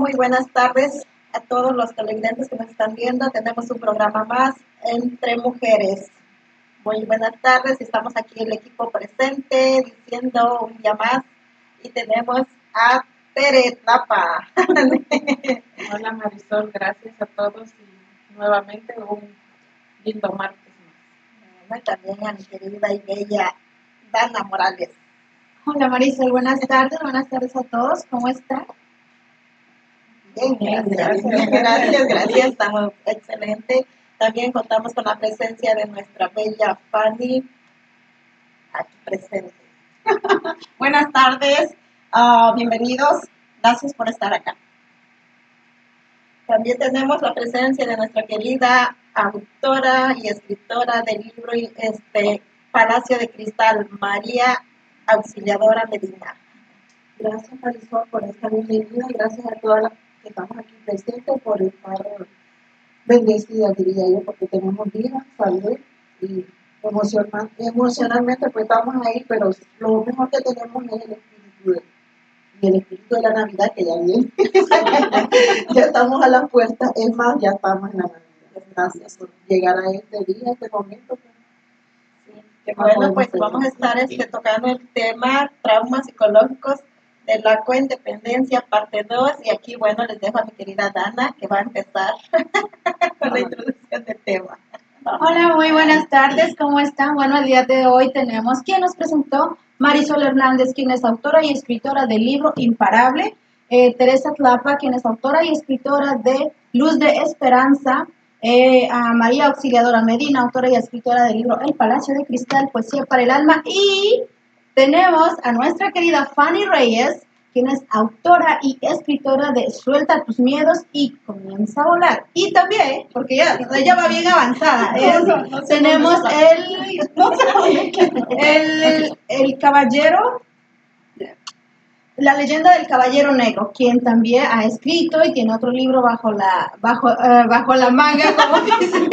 muy buenas tardes a todos los televidentes que nos están viendo. Tenemos un programa más entre mujeres. Muy buenas tardes, estamos aquí el equipo presente diciendo un día más y tenemos a Tere Tapa. Hola Marisol, gracias a todos y nuevamente un lindo martes más. también a mi querida y bella Dana Morales. Hola Marisol, buenas tardes, buenas tardes a todos, ¿cómo están? Bien, gracias. Gracias, gracias, estamos excelente. También contamos con la presencia de nuestra bella Fanny aquí presente. Buenas tardes, uh, bienvenidos, gracias por estar acá. También tenemos la presencia de nuestra querida autora y escritora del libro este, Palacio de Cristal, María Auxiliadora Medina. Gracias Marisol por esta bienvenida, gracias a todas las que estamos aquí presentes por estar bendecida, diría yo, porque tenemos vida, salud y emocionalmente pues estamos ahí, pero lo mejor que tenemos es el espíritu de, y el espíritu de la Navidad que ya viene. ya estamos a la puerta, es más, ya estamos en la Navidad. Gracias por llegar a este día, este momento. Sí, bueno, pues vamos a estar este, tocando el tema traumas psicológicos de la coindependencia, parte 2. Y aquí, bueno, les dejo a mi querida Dana, que va a empezar con la introducción del tema. Hola, muy buenas tardes, ¿cómo están? Bueno, el día de hoy tenemos quien nos presentó, Marisol Hernández, quien es autora y escritora del libro Imparable, eh, Teresa Tlapa, quien es autora y escritora de Luz de Esperanza, eh, a María Auxiliadora Medina, autora y escritora del libro El Palacio de Cristal, Poesía para el Alma, y tenemos a nuestra querida Fanny Reyes, quien es autora y escritora de Suelta tus miedos y comienza a volar. Y también, porque ya, ya va bien avanzada, tenemos el, el, caballero, la leyenda del caballero negro, quien también ha escrito y tiene otro libro bajo la, bajo, eh, bajo la manga, como dicen.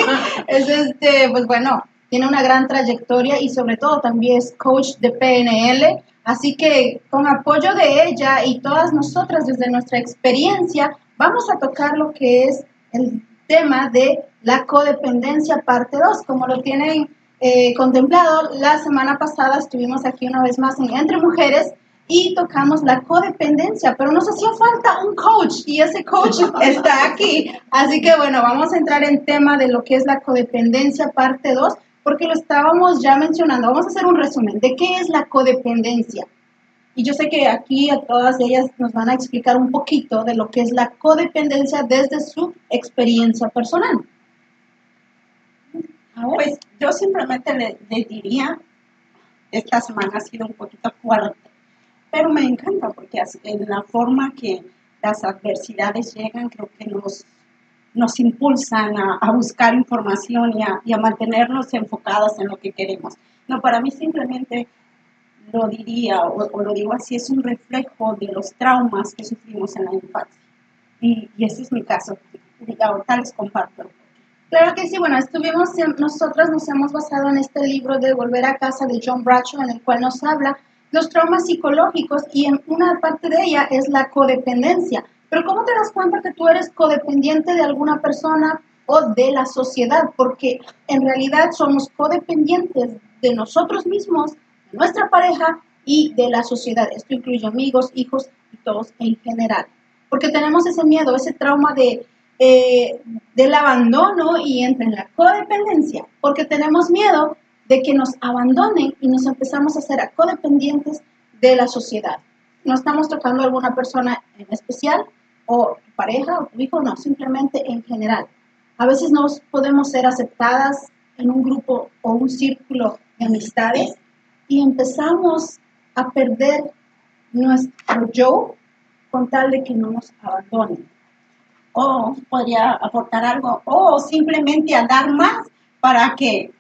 es este, pues bueno, tiene una gran trayectoria y sobre todo también es coach de PNL. Así que con apoyo de ella y todas nosotras desde nuestra experiencia, vamos a tocar lo que es el tema de la codependencia parte 2, como lo tienen eh, contemplado. La semana pasada estuvimos aquí una vez más en Entre Mujeres y tocamos la codependencia, pero nos hacía falta un coach y ese coach está aquí. Así que bueno, vamos a entrar en tema de lo que es la codependencia parte 2 porque lo estábamos ya mencionando. Vamos a hacer un resumen de qué es la codependencia. Y yo sé que aquí a todas ellas nos van a explicar un poquito de lo que es la codependencia desde su experiencia personal. Pues yo simplemente le, le, diría, esta semana ha sido un poquito fuerte, pero me encanta porque en la forma que las adversidades llegan, creo que nos nos impulsan a, buscar información y a, mantenernos enfocadas en lo que queremos. No, para mí simplemente lo diría o, lo digo así, es un reflejo de los traumas que sufrimos en la infancia. Y, ese es mi caso. Ahorita les comparto. Claro que sí, bueno, estuvimos, nosotras nos hemos basado en este libro de Volver a casa de John Bradshaw, en el cual nos habla los traumas psicológicos y en una parte de ella es la codependencia. Pero ¿cómo te das cuenta que tú eres codependiente de alguna persona o de la sociedad? Porque en realidad somos codependientes de nosotros mismos, de nuestra pareja y de la sociedad. Esto incluye amigos, hijos y todos en general. Porque tenemos ese miedo, ese trauma de, eh, del abandono y entra en la codependencia. Porque tenemos miedo de que nos abandonen y nos empezamos a ser codependientes de la sociedad. No estamos tocando a alguna persona en especial, o pareja o tu hijo, no, simplemente en general. A veces no podemos ser aceptadas en un grupo o un círculo de amistades y empezamos a perder nuestro yo con tal de que no nos abandonen. O podría aportar algo, o simplemente a dar más para que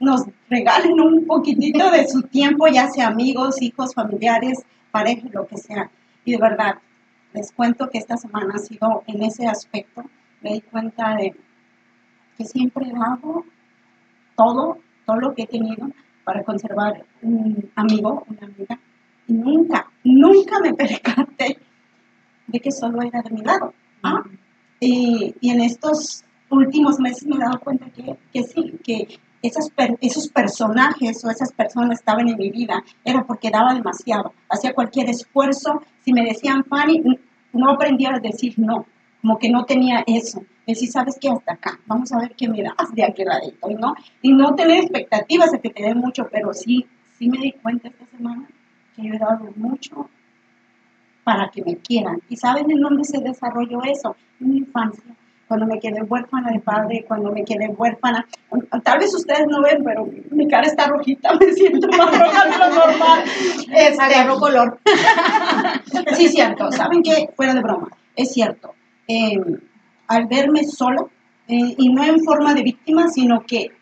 nos regalen un poquitito de su tiempo, ya sea amigos, hijos, familiares, pareja, lo que sea. Y de verdad, les cuento que esta semana ha sido en ese aspecto. Me di cuenta de que siempre he dado todo, todo lo que he tenido para conservar un amigo, una amiga. Y nunca, nunca me percaté de que solo era de mi lado. ¿ah? Y, y en estos últimos meses me he dado cuenta que, que sí, que esas per- esos personajes o esas personas estaban en mi vida, era porque daba demasiado. Hacía cualquier esfuerzo. Si me decían, Fanny, no aprendía a decir no, como que no tenía eso. Decir, ¿sabes qué? Hasta acá. Vamos a ver qué me das de aquel ladito, ¿no? Y no tener expectativas de que te den mucho, pero sí, sí me di cuenta esta semana que yo he dado mucho para que me quieran. ¿Y saben en dónde se desarrolló eso? En mi infancia cuando me quedé huérfana de padre, cuando me quedé huérfana. Tal vez ustedes no ven, pero mi cara está rojita, me siento más roja de lo normal. Este, Agarró color. sí, cierto. ¿Saben qué? Fuera de broma, es cierto. Eh, al verme sola, eh, y no en forma de víctima, sino que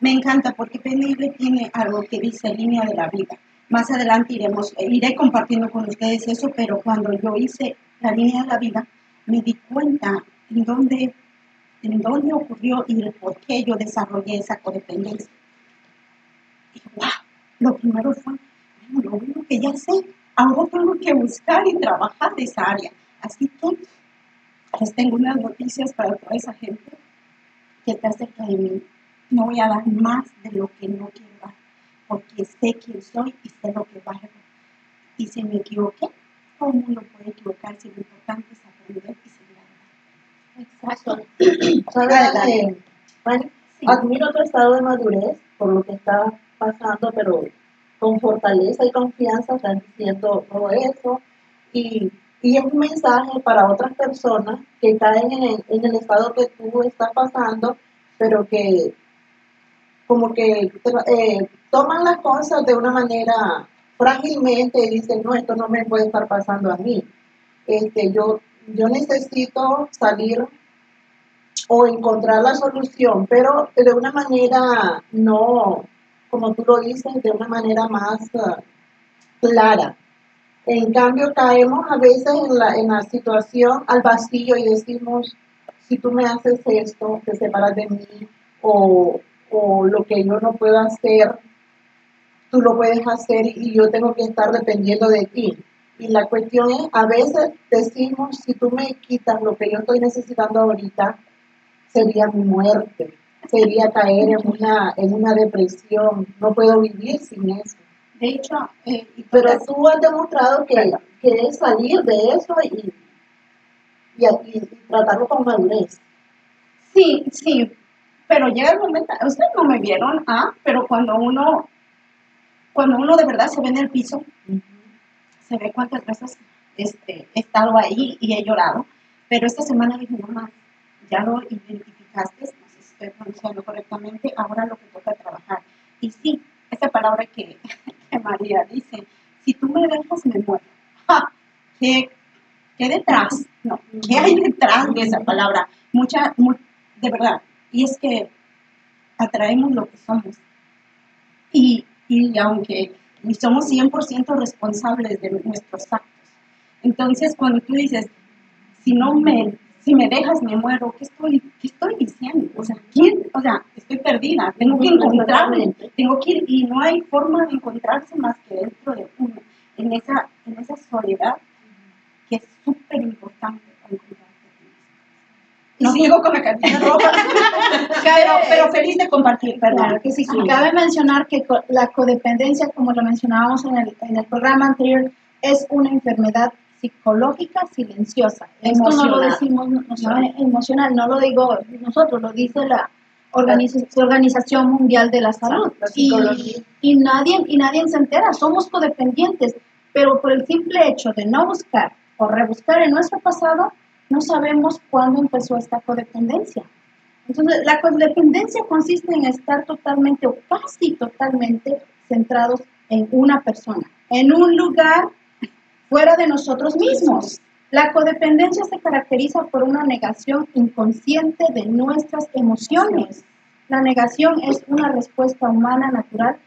me encanta porque PNL tiene algo que dice línea de la vida. Más adelante iremos, eh, iré compartiendo con ustedes eso, pero cuando yo hice la línea de la vida, me di cuenta en dónde, en dónde ocurrió y por qué yo desarrollé esa codependencia. Y wow, lo primero fue, bueno, lo único que ya sé, ahora tengo que buscar y trabajar esa área. Así que les tengo unas noticias para toda esa gente que está cerca de mí. No voy a dar más de lo que no quiero dar, porque sé quién soy y sé lo que valgo. Y si me equivoqué, todo el mundo puede equivocarse. Lo importante es aprender y. Exacto. Sí. admiro tu estado de madurez por lo que está pasando, pero con fortaleza y confianza están diciendo todo eso. Y, y es un mensaje para otras personas que caen en el, en el estado que tú estás pasando, pero que como que eh, toman las cosas de una manera frágilmente y dicen, no, esto no me puede estar pasando a mí. Este, yo, yo necesito salir o encontrar la solución, pero de una manera no, como tú lo dices, de una manera más uh, clara. En cambio, caemos a veces en la, en la situación al vacío y decimos, si tú me haces esto, te separas de mí, o, o lo que yo no puedo hacer, tú lo puedes hacer y yo tengo que estar dependiendo de ti. Y la cuestión es, a veces decimos, si tú me quitas lo que yo estoy necesitando ahorita, sería mi muerte, sería caer en una, en una depresión, no puedo vivir sin eso. De hecho, eh, Pero tú has demostrado que, que es salir de eso y, y, y tratarlo con madurez. Sí, sí, pero llega el momento, ustedes no me vieron, ah, pero cuando uno, cuando uno de verdad se ve en el piso, se ve cuántas veces este, he estado ahí y he llorado, pero esta semana dije, mamá, ya lo identificaste, no sé si estoy pronunciando correctamente, ahora lo que toca trabajar. Y sí, esa palabra que, que María dice, si tú me dejas, me muero. ¡Ja! ¿Qué, qué detrás? No, ¿qué hay detrás de esa palabra? Mucha, mu- de verdad, y es que atraemos lo que somos. Y, y aunque y somos 100% responsables de nuestros actos. Entonces, cuando tú dices, si no me, si me dejas, me muero, ¿qué estoy, qué estoy diciendo? O sea, ¿quién? O sea, estoy perdida, tengo que encontrarme, tengo que ir, y no hay forma de encontrarse más que dentro de uno, en esa, en esa soledad que es súper importante para encontrarte. a ti mismo. Y No. sigo con la cartilla roja, pero, pero feliz de compartir, perdón. Claro que sí. Cabe mencionar que la codependencia, como lo mencionábamos en el, en el programa anterior, es una enfermedad psicológica silenciosa. Esto no lo decimos nosotros, emocional, no lo digo nosotros, lo dice la Organiza- Organización Mundial de la Salud. La Y, y nadie, y nadie se entera, somos codependientes, pero por el simple hecho de no buscar o rebuscar en nuestro pasado, no sabemos cuándo empezó esta codependencia. Entonces, la codependencia consiste en estar totalmente o casi totalmente centrados en una persona, en un lugar fuera de nosotros mismos. La codependencia se caracteriza por una negación inconsciente de nuestras emociones. La negación es una respuesta humana natural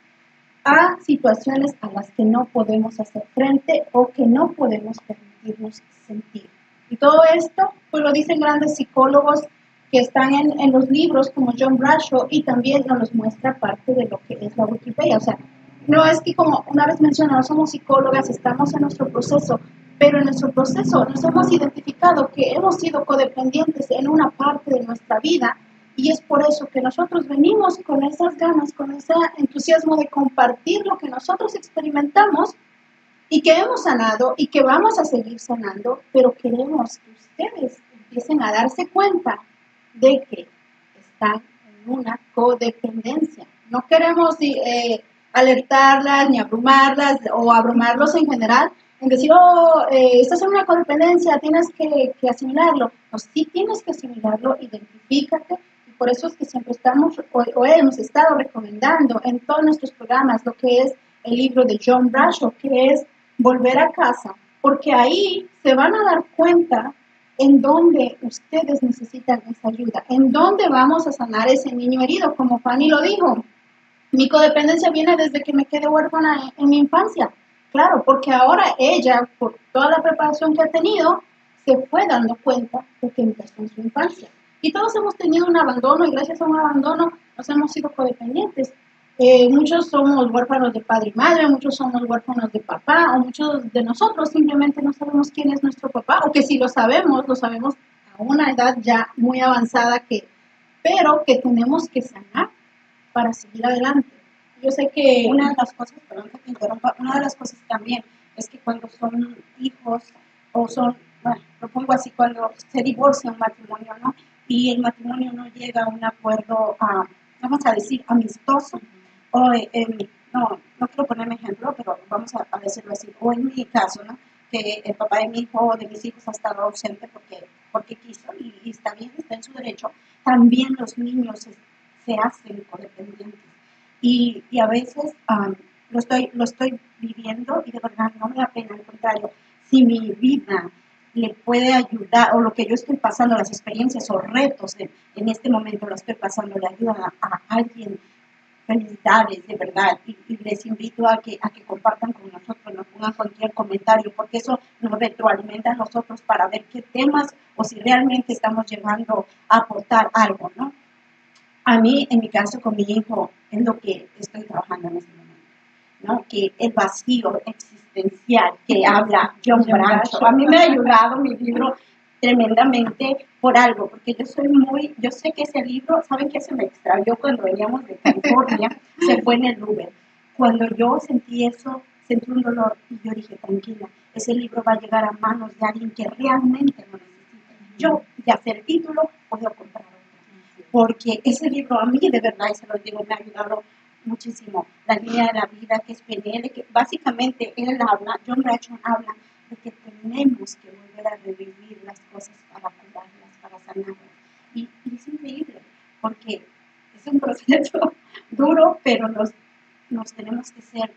a situaciones a las que no podemos hacer frente o que no podemos permitirnos sentir. Y todo esto, pues lo dicen grandes psicólogos que están en, en los libros como John Bradshaw y también nos muestra parte de lo que es la Wikipedia. O sea, no es que como una vez mencionado, somos psicólogas, estamos en nuestro proceso, pero en nuestro proceso nos hemos identificado que hemos sido codependientes en una parte de nuestra vida y es por eso que nosotros venimos con esas ganas, con ese entusiasmo de compartir lo que nosotros experimentamos y que hemos sanado y que vamos a seguir sanando, pero queremos que ustedes empiecen a darse cuenta de que están en una codependencia. No queremos eh, alertarlas ni abrumarlas o abrumarlos en general en decir, oh, eh, estás en una codependencia, tienes que, asimilarlo. No, sí tienes que asimilarlo, identifícate. Y por eso es que siempre estamos o, hemos estado recomendando en todos nuestros programas lo que es el libro de John Bradshaw, que es Volver a casa, porque ahí se van a dar cuenta en dónde ustedes necesitan esa ayuda, en dónde vamos a sanar ese niño herido, como Fanny lo dijo. Mi codependencia viene desde que me quedé huérfana en, mi infancia. Claro, porque ahora ella, por toda la preparación que ha tenido, se fue dando cuenta de que empezó en su infancia. Y todos hemos tenido un abandono y gracias a un abandono nos hemos sido codependientes. Eh, muchos somos huérfanos de padre y madre, muchos somos huérfanos de papá, o muchos de nosotros simplemente no sabemos quién es nuestro papá, o que si lo sabemos, lo sabemos a una edad ya muy avanzada, que, pero que tenemos que sanar para seguir adelante. Yo sé que una de las cosas, perdón que te interrumpa, una de las cosas también es que cuando son hijos o son, bueno, lo pongo así, cuando se divorcia un matrimonio, ¿no? Y el matrimonio no llega a un acuerdo, a, vamos a decir, amistoso, o en, no, no quiero ponerme ejemplo, pero vamos a, decirlo así, o en mi caso, ¿no? que el papá de mi hijo o de mis hijos ha estado ausente porque, porque quiso y, está bien, está en su derecho, también los niños se, hacen codependientes. Y, y a veces lo, estoy, lo estoy viviendo y de verdad no me da pena, al contrario, si mi vida le puede ayudar, o lo que yo estoy pasando, las experiencias o retos en, en este momento lo estoy pasando, le ayuda a, a alguien felicidades, de verdad, y, les invito a que, a que compartan con nosotros, nos pongan cualquier comentario, porque eso nos retroalimenta a nosotros para ver qué temas o si realmente estamos llegando a aportar algo, ¿no? A mí, en mi caso, con mi hijo, es lo que estoy trabajando en este momento, ¿no? Que el vacío existencial que habla John Bradshaw, a mí me ha ayudado mi libro tremendamente por algo, porque yo soy muy, yo sé que ese libro, ¿saben qué se me extravió cuando veníamos de California? se fue en el Uber. Cuando yo sentí eso, sentí un dolor y yo dije, tranquila, ese libro va a llegar a manos de alguien que realmente lo necesita. Yo, de hacer título, puedo comprar otro. Porque ese libro a mí, de verdad, y se lo digo, me ha ayudado muchísimo. La línea de la vida, que es PNL, que básicamente él habla, John Bradshaw habla de que tenemos que volver a revivir las cosas para cuidarlas, para sanarlas. Y, es increíble, porque es un proceso duro, pero nos, nos tenemos que ser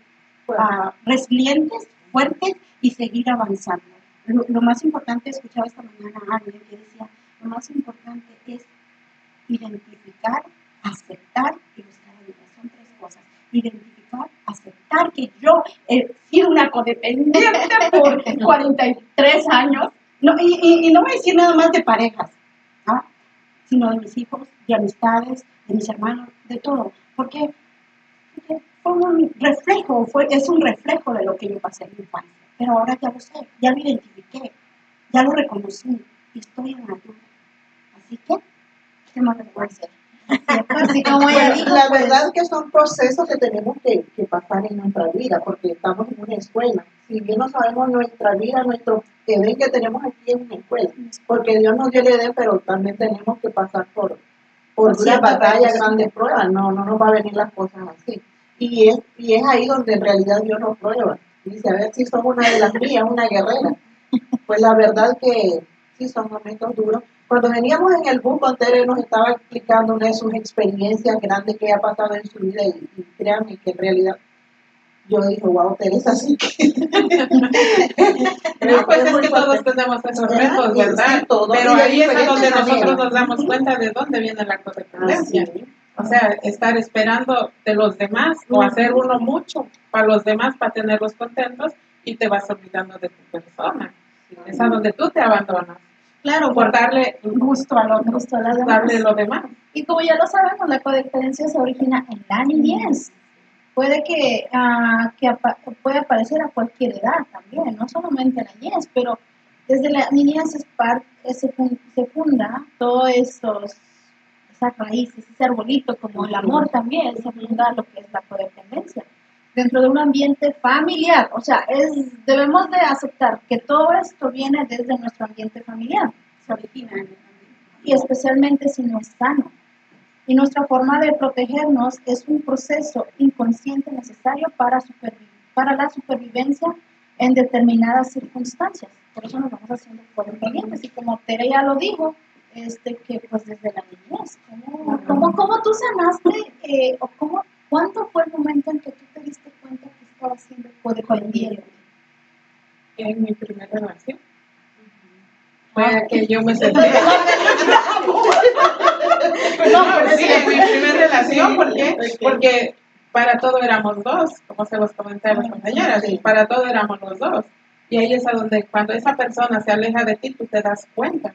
uh, resilientes, fuertes y seguir avanzando. Lo, más importante, escuchaba esta mañana a alguien que decía, lo más importante es identificar, aceptar y buscar ayuda. Son tres cosas. Identificar, aceptar que yo he sido una codependiente por 43 años, no, y, y, no voy a decir nada más de parejas, ¿ah? sino de mis hijos, de amistades, de mis hermanos, de todo. Porque, fue un reflejo, fue, es un reflejo de lo que yo pasé en mi infancia. Pero ahora ya lo sé, ya lo identifiqué, ya lo reconocí y estoy en la ayuda. Así que, ¿qué más voy a hacer? Así como ella dijo, la pues. verdad es que son procesos que tenemos que, que, pasar en nuestra vida, porque estamos en una escuela. Si bien no sabemos nuestra vida, nuestro deber que tenemos aquí en una escuela, porque Dios nos dio el deber, pero también tenemos que pasar por, por una batalla, grandes pruebas, no, no nos va a venir las cosas así. Y es, y es ahí donde en realidad Dios nos prueba. Dice, a ver si somos una de las mías, una guerrera. Pues la verdad que sí son momentos duros, cuando veníamos en el bus con Tere nos estaba explicando una de sus experiencias grandes que ha pasado en su vida y, y créanme que en realidad yo dije, wow, Teresa sí no, pues es que todos tenemos esos retos, ¿verdad? Pero ahí es donde nosotros nos damos cuenta de dónde viene la codependencia. O sea, estar esperando de los demás o hacer uno mucho para los demás para tenerlos contentos y te vas olvidando de tu persona. Es a donde tú te abandonas. Claro, por darle gusto a lo, gusto a darle lo demás. Y como ya lo sabemos, la codependencia se origina en la niñez. puede que, uh, que puede aparecer a cualquier edad también, no solamente en la niñez, pero desde la niñez se, se funda todos estos esas raíces, ese arbolito, como el amor también, se funda lo que es la codependencia dentro de un ambiente familiar. O sea, es, debemos de aceptar que todo esto viene desde nuestro ambiente familiar, se origina y especialmente si no es sano. Y nuestra forma de protegernos es un proceso inconsciente necesario para, para la supervivencia en determinadas circunstancias. Por eso nos vamos haciendo codependientes. Y como Tere ya lo dijo, este, que pues desde la niñez, ¿cómo, cómo, tú sanaste eh, o cómo, cuándo fue el momento en que tú te diste cuenta que estaba siendo codependiente? En mi primera relación. Fue que yo me sentí. no, pues sí, en mi primera relación, ¿por qué? Porque para todo éramos dos, como se los comenté a las compañeras, para todo éramos los dos. Y ahí es a donde cuando esa persona se aleja de ti, tú te das cuenta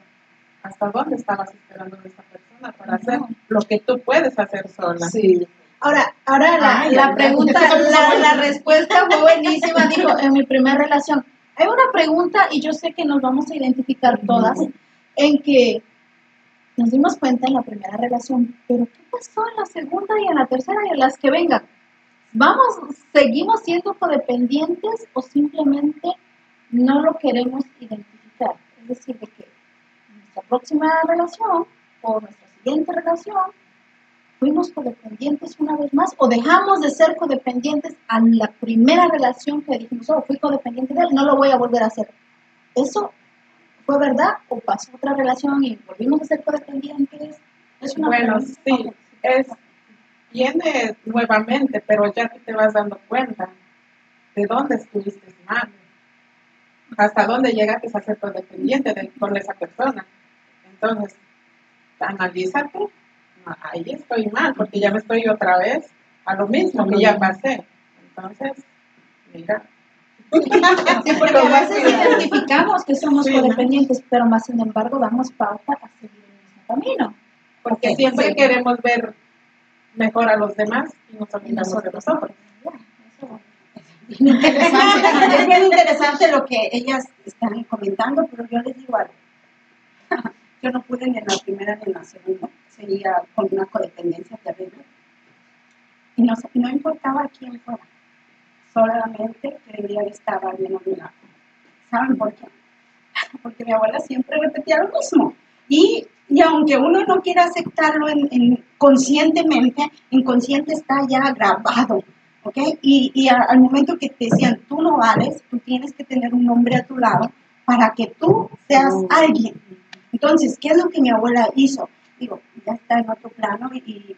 hasta dónde estabas esperando de esa persona para hacer lo que tú puedes hacer sola. Sí. Ahora, ahora la, la pregunta, la, la, respuesta fue buenísima, dijo, en mi primera relación. Hay una pregunta, y yo sé que nos vamos a identificar todas, en que nos dimos cuenta en la primera relación, pero ¿qué pasó en la segunda y en la tercera y en las que vengan? ¿Vamos, seguimos siendo codependientes o simplemente no lo queremos identificar? Es decir, de que nuestra próxima relación o nuestra siguiente relación fuimos codependientes una vez más o dejamos de ser codependientes a la primera relación que dijimos, oh, fui codependiente de él, no lo voy a volver a hacer. Eso ¿Fue verdad o pasó otra relación y volvimos a ser codependientes? Es una bueno, sí, es, viene nuevamente, pero ya que te vas dando cuenta de dónde estuviste mal, hasta dónde llegaste a ser codependiente de, con esa persona. Entonces, analízate, ahí estoy mal, porque ya me estoy otra vez a lo mismo que ya pasé. Entonces, mira, Sí, porque a veces identificamos que somos codependientes, pero más sin embargo damos pauta a seguir el mismo camino. Porque siempre queremos ver mejor a los demás y nos olvidamos de nosotros. Es bien interesante lo que ellas están comentando, pero yo les digo algo. Yo no pude ni en la primera ni en la segunda. Seguía con una codependencia terrible. Y no, no importaba quién fuera solamente creía que estaba bien a mi lado. ¿Saben por qué? Porque mi abuela siempre repetía lo mismo. Y, y aunque uno no quiera aceptarlo en, conscientemente, inconsciente está ya grabado. ¿ok? Y, y al momento que te decían, tú no vales, tú tienes que tener un hombre a tu lado para que tú seas alguien. Entonces, ¿qué es lo que mi abuela hizo? Digo, ya está en otro plano y, y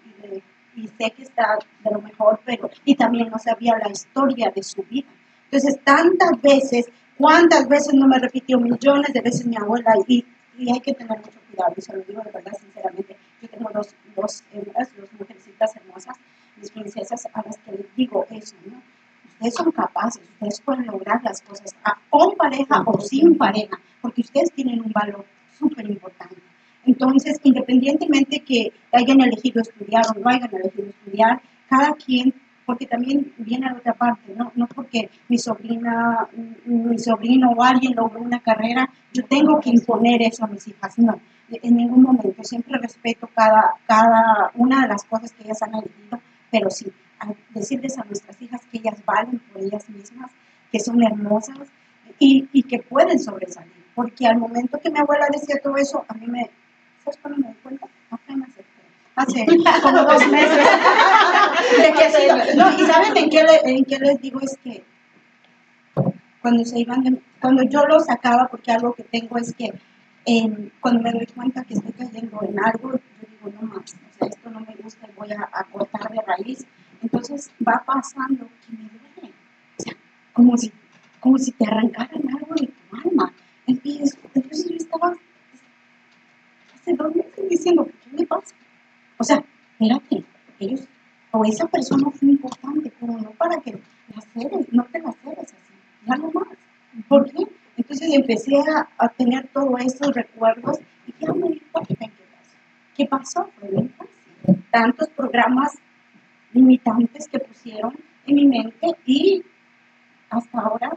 y sé que está de lo mejor, pero y también no sabía la historia de su vida. Entonces, tantas veces, cuántas veces no me repitió millones de veces mi abuela y, y hay que tener mucho cuidado, y se lo digo de verdad, sinceramente. Yo tengo dos, dos hembras, dos mujercitas hermosas, mis princesas, a las que les digo eso, ¿no? Ustedes son capaces, ustedes pueden lograr las cosas con pareja o sin pareja, porque ustedes tienen un valor súper importante. Entonces, independientemente que hayan elegido estudiar o no hayan elegido estudiar, cada quien, porque también viene a otra parte, ¿no? No porque mi sobrina, mi sobrino o alguien logró una carrera, yo tengo que imponer eso a mis hijas, no. En ningún momento, siempre respeto cada, cada una de las cosas que ellas han elegido, pero sí, decirles a nuestras hijas que ellas valen por ellas mismas, que son hermosas y, y que pueden sobresalir. Porque al momento que mi abuela decía todo eso, a mí me, ¿Sabes cuándo me di cuenta? Apenas hace como dos meses. de que no, y ¿saben en qué, en qué les digo? Es que cuando se iban, cuando yo lo sacaba, porque algo que tengo es que eh, cuando me doy cuenta que estoy cayendo en algo, yo digo, no más, o sea, esto no me gusta y voy a, a, cortar de raíz. Entonces va pasando que me duele. O sea, como si, como si te arrancaran algo de tu alma. Entonces yo estaba ¿dónde estoy diciendo? ¿Qué me pasa? O sea, espérate, ellos, o esa persona fue importante, pero no para que la seres, no te la seres así, ya no más. ¿Por qué? Entonces empecé a, tener todos esos recuerdos y ya me di cuenta qué pasó. ¿Qué pasó? Tantos programas limitantes que pusieron libremente y hasta ahora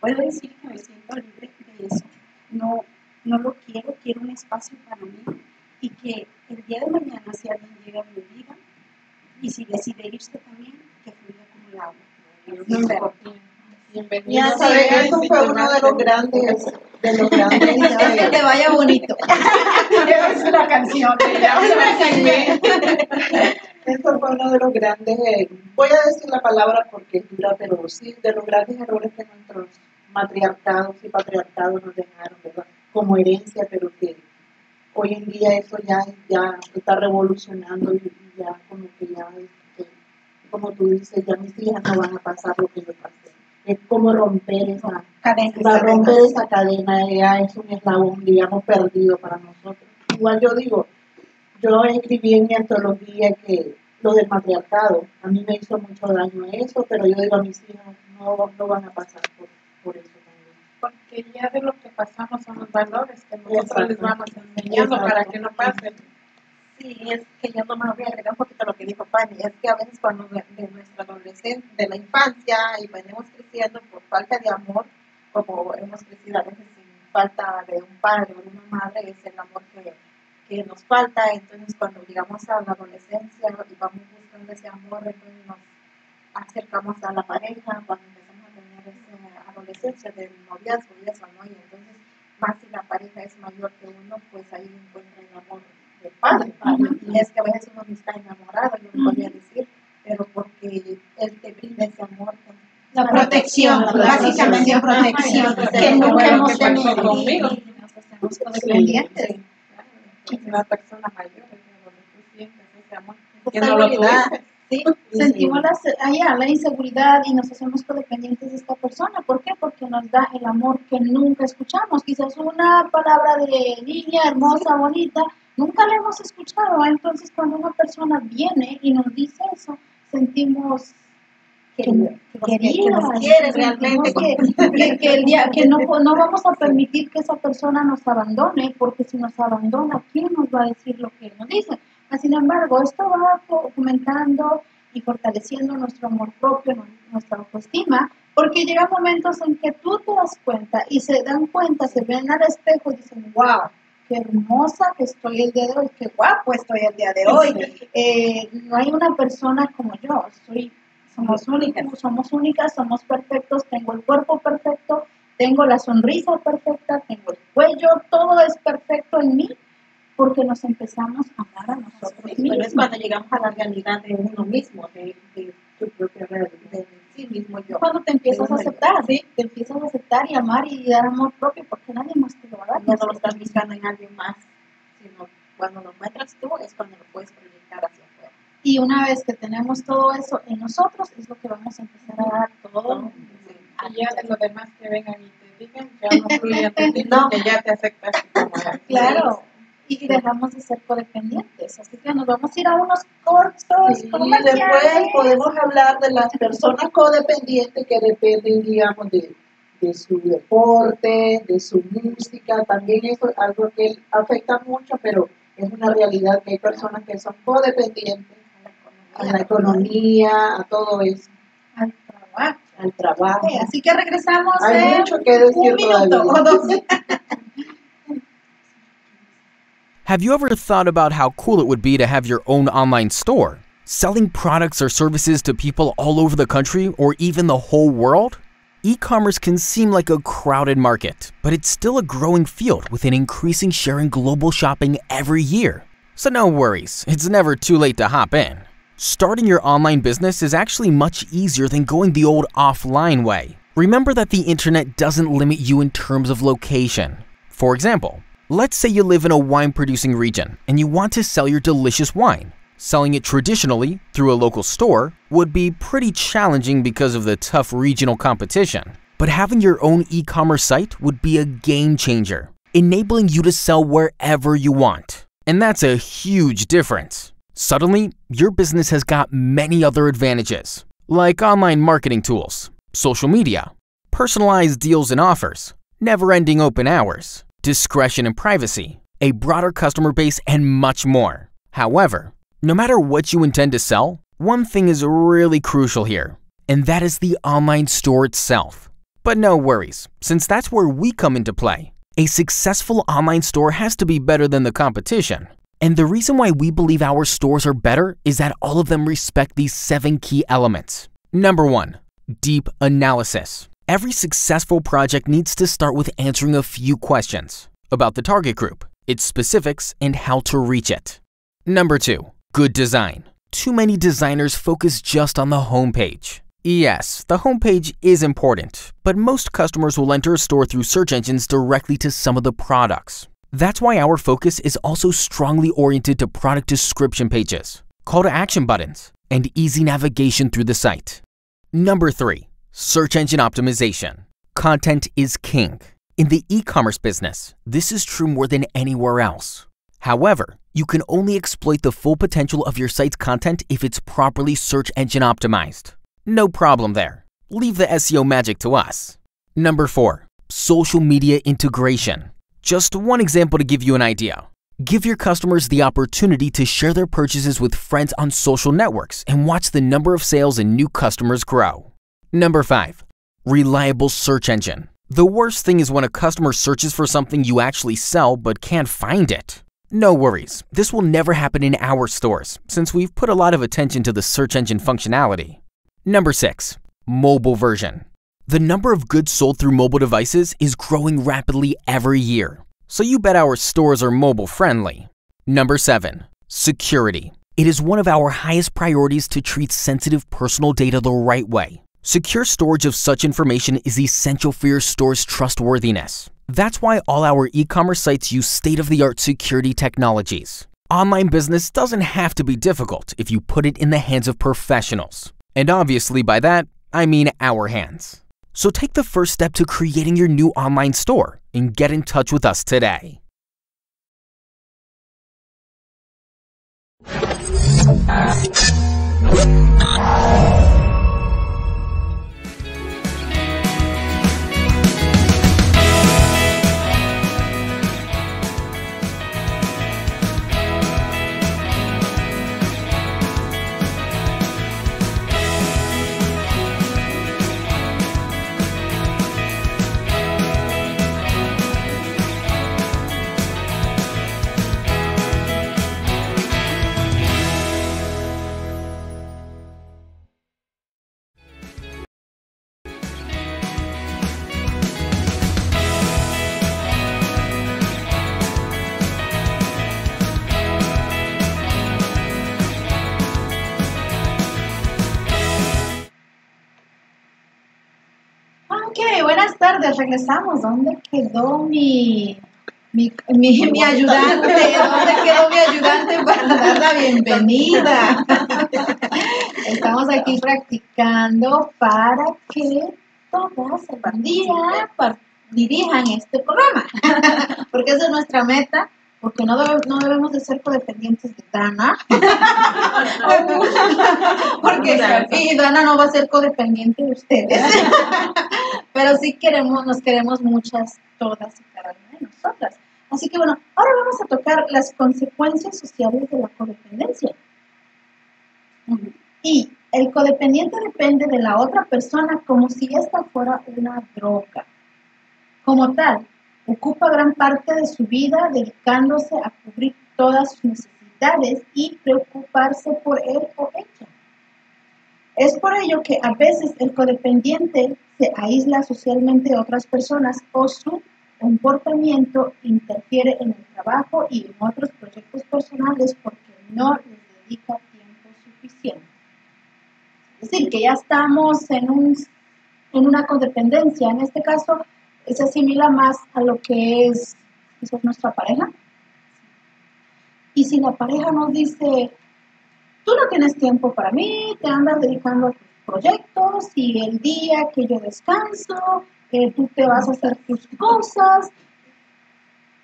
puedo decir que me siento libre eso. No, no lo quiero, quiero un espacio para mí y que el día de mañana si alguien llega a mi vida y si decide irse también, que fluya como el agua. Ya sabes, eso fue uno de los grandes, de los grandes. que te vaya bonito. es una canción. Eso fue uno de los grandes, eh, voy a decir la palabra porque es dura, pero sí, de los grandes errores que nuestros matriarcados y patriarcados nos dejaron, ¿verdad? Como herencia, pero que hoy en día eso ya, ya está revolucionando y ya como que ya, este, como tú dices, ya mis hijas no van a pasar lo que yo pasé. Es como romper esa cadena, romper esa cadena, ya es un eslabón, digamos, perdido para nosotros. Igual yo digo, yo escribí en mi antología que lo del matriarcado, a mí me hizo mucho daño eso, pero yo digo a mis hijos, no, no van a pasar por, por eso también. Porque ya de lo que pasamos son los valores que nosotros les vamos enseñando para que no pasen. Sí, es que yo nomás voy a agregar un poquito lo que dijo Fanny, es que a veces cuando de, nuestra adolescencia, de la infancia y venimos creciendo por falta de amor, como hemos crecido a veces sin falta de un padre o de una madre, es el amor que que nos falta, entonces cuando llegamos a la adolescencia y vamos buscando ese amor, entonces nos acercamos a la pareja, cuando empezamos a tener esa adolescencia del noviazgo y eso, ¿no? Y entonces, más si la pareja es mayor que uno, pues ahí encuentra el amor del padre. Y es que a veces uno no está enamorado, yo no podría decir, pero porque él te brinda ese amor. La protección, básicamente la protección, que nunca hemos tenido conmigo. Nos hacemos codependientes una persona mayor, tú sientes ese amor, que no lo ¿sí? Sentimos la, allá, la inseguridad y nos hacemos codependientes de esta persona. ¿Por qué? Porque nos da el amor que nunca escuchamos. Quizás una palabra de niña, hermosa, bonita, nunca la hemos escuchado. Entonces, cuando una persona viene y nos dice eso, sentimos que, que, que, nos quiere realmente. Que, que, el día, que no, no vamos a permitir que esa persona nos abandone, porque si nos abandona, ¿quién nos va a decir lo que nos dice? Sin embargo, esto va fomentando y fortaleciendo nuestro amor propio, nuestra autoestima, porque llega momentos en que tú te das cuenta y se dan cuenta, se ven al espejo y dicen, wow, qué hermosa que estoy el día de hoy, qué guapo estoy el día de hoy. Eh, no hay una persona como yo, soy somos únicas, somos únicas, somos perfectos, tengo el cuerpo perfecto, tengo la sonrisa perfecta, tengo el cuello, todo es perfecto en mí, porque nos empezamos a amar a nosotros mismos. Pero es cuando llegamos a la realidad de uno mismo, de, de tu propia realidad, de sí mismo yo. Cuando te empiezas a aceptar, ¿sí? te empiezas a aceptar y amar y dar amor propio, porque nadie más te lo va a dar. No lo estás buscando en alguien más, sino cuando lo muestras tú es cuando lo puedes proyectar hacia y una vez que tenemos todo eso en nosotros, es lo que vamos a empezar a dar todo. Y ya de lo demás que vengan y te digan, ya no fluye no. que ya te aceptas como Claro, y dejamos de ser codependientes. Así que nos vamos a ir a unos cortos sí, Y después podemos hablar de las personas codependientes que dependen, digamos, de, de su deporte, de su música. También eso es algo que afecta mucho, pero es una realidad que hay personas que son codependientes a la economía, a todo eso. Al trabajo. Al trabajo. así que regresamos Hay mucho que decir un minuto Have you ever thought about how cool it would be to have your own online store? Selling products or services to people all over the country or even the whole world? E-commerce can seem like a crowded market, but it's still a growing field with an increasing share in global shopping every year. So no worries, it's never too late to hop in. Starting your online business is actually much easier than going the old offline way. Remember that the internet doesn't limit you in terms of location. For example, let's say you live in a wine producing region and you want to sell your delicious wine. Selling it traditionally through a local store would be pretty challenging because of the tough regional competition. But having your own e commerce site would be a game changer, enabling you to sell wherever you want. And that's a huge difference. Suddenly, your business has got many other advantages, like online marketing tools, social media, personalized deals and offers, never ending open hours, discretion and privacy, a broader customer base, and much more. However, no matter what you intend to sell, one thing is really crucial here and that is the online store itself. But no worries, since that's where we come into play. A successful online store has to be better than the competition. And the reason why we believe our stores are better is that all of them respect these seven key elements. Number one, deep analysis. Every successful project needs to start with answering a few questions about the target group, its specifics, and how to reach it. Number two, good design. Too many designers focus just on the homepage. Yes, the homepage is important, but most customers will enter a store through search engines directly to some of the products. That's why our focus is also strongly oriented to product description pages, call to action buttons, and easy navigation through the site. Number 3. Search Engine Optimization. Content is king. In the e-commerce business, this is true more than anywhere else. However, you can only exploit the full potential of your site's content if it's properly search engine optimized. No problem there. Leave the SEO magic to us. Number 4. Social media integration. Just one example to give you an idea. Give your customers the opportunity to share their purchases with friends on social networks and watch the number of sales and new customers grow. Number 5. Reliable search engine. The worst thing is when a customer searches for something you actually sell but can't find it. No worries, this will never happen in our stores since we've put a lot of attention to the search engine functionality. Number 6. Mobile version. The number of goods sold through mobile devices is growing rapidly every year, so you bet our stores are mobile friendly. Number 7. Security. It is one of our highest priorities to treat sensitive personal data the right way. Secure storage of such information is essential for your store's trustworthiness. That's why all our e-commerce sites use state-of-the-art security technologies. Online business doesn't have to be difficult if you put it in the hands of professionals. And obviously by that, I mean our hands. So take the first step to creating your new online store and get in touch with us today. buenas regresamos. ¿Dónde quedó mi, mi, mi, mi ayudante? ¿Dónde quedó mi ayudante para dar la bienvenida? Estamos aquí practicando para que todas el día dirijan este programa, porque esa es nuestra meta porque no, no debemos de ser codependientes de Dana. porque y Dana no va a ser codependiente de ustedes. Pero sí queremos, nos queremos muchas, todas y cada una de nosotras. Así que bueno, ahora vamos a tocar las consecuencias sociales de la codependencia. Y el codependiente depende de la otra persona como si esta fuera una droga. Como tal, Ocupa gran parte de su vida dedicándose a cubrir todas sus necesidades y preocuparse por él o ella. Es por ello que a veces el codependiente se aísla socialmente de otras personas o su comportamiento interfiere en el trabajo y en otros proyectos personales porque no les dedica tiempo suficiente. Es decir, que ya estamos en, un, en una codependencia. En este caso, se asimila más a lo que es, nuestra pareja. Y si la pareja nos dice, tú no tienes tiempo para mí, te andas dedicando a tus proyectos y el día que yo descanso, que tú te vas a hacer tus cosas,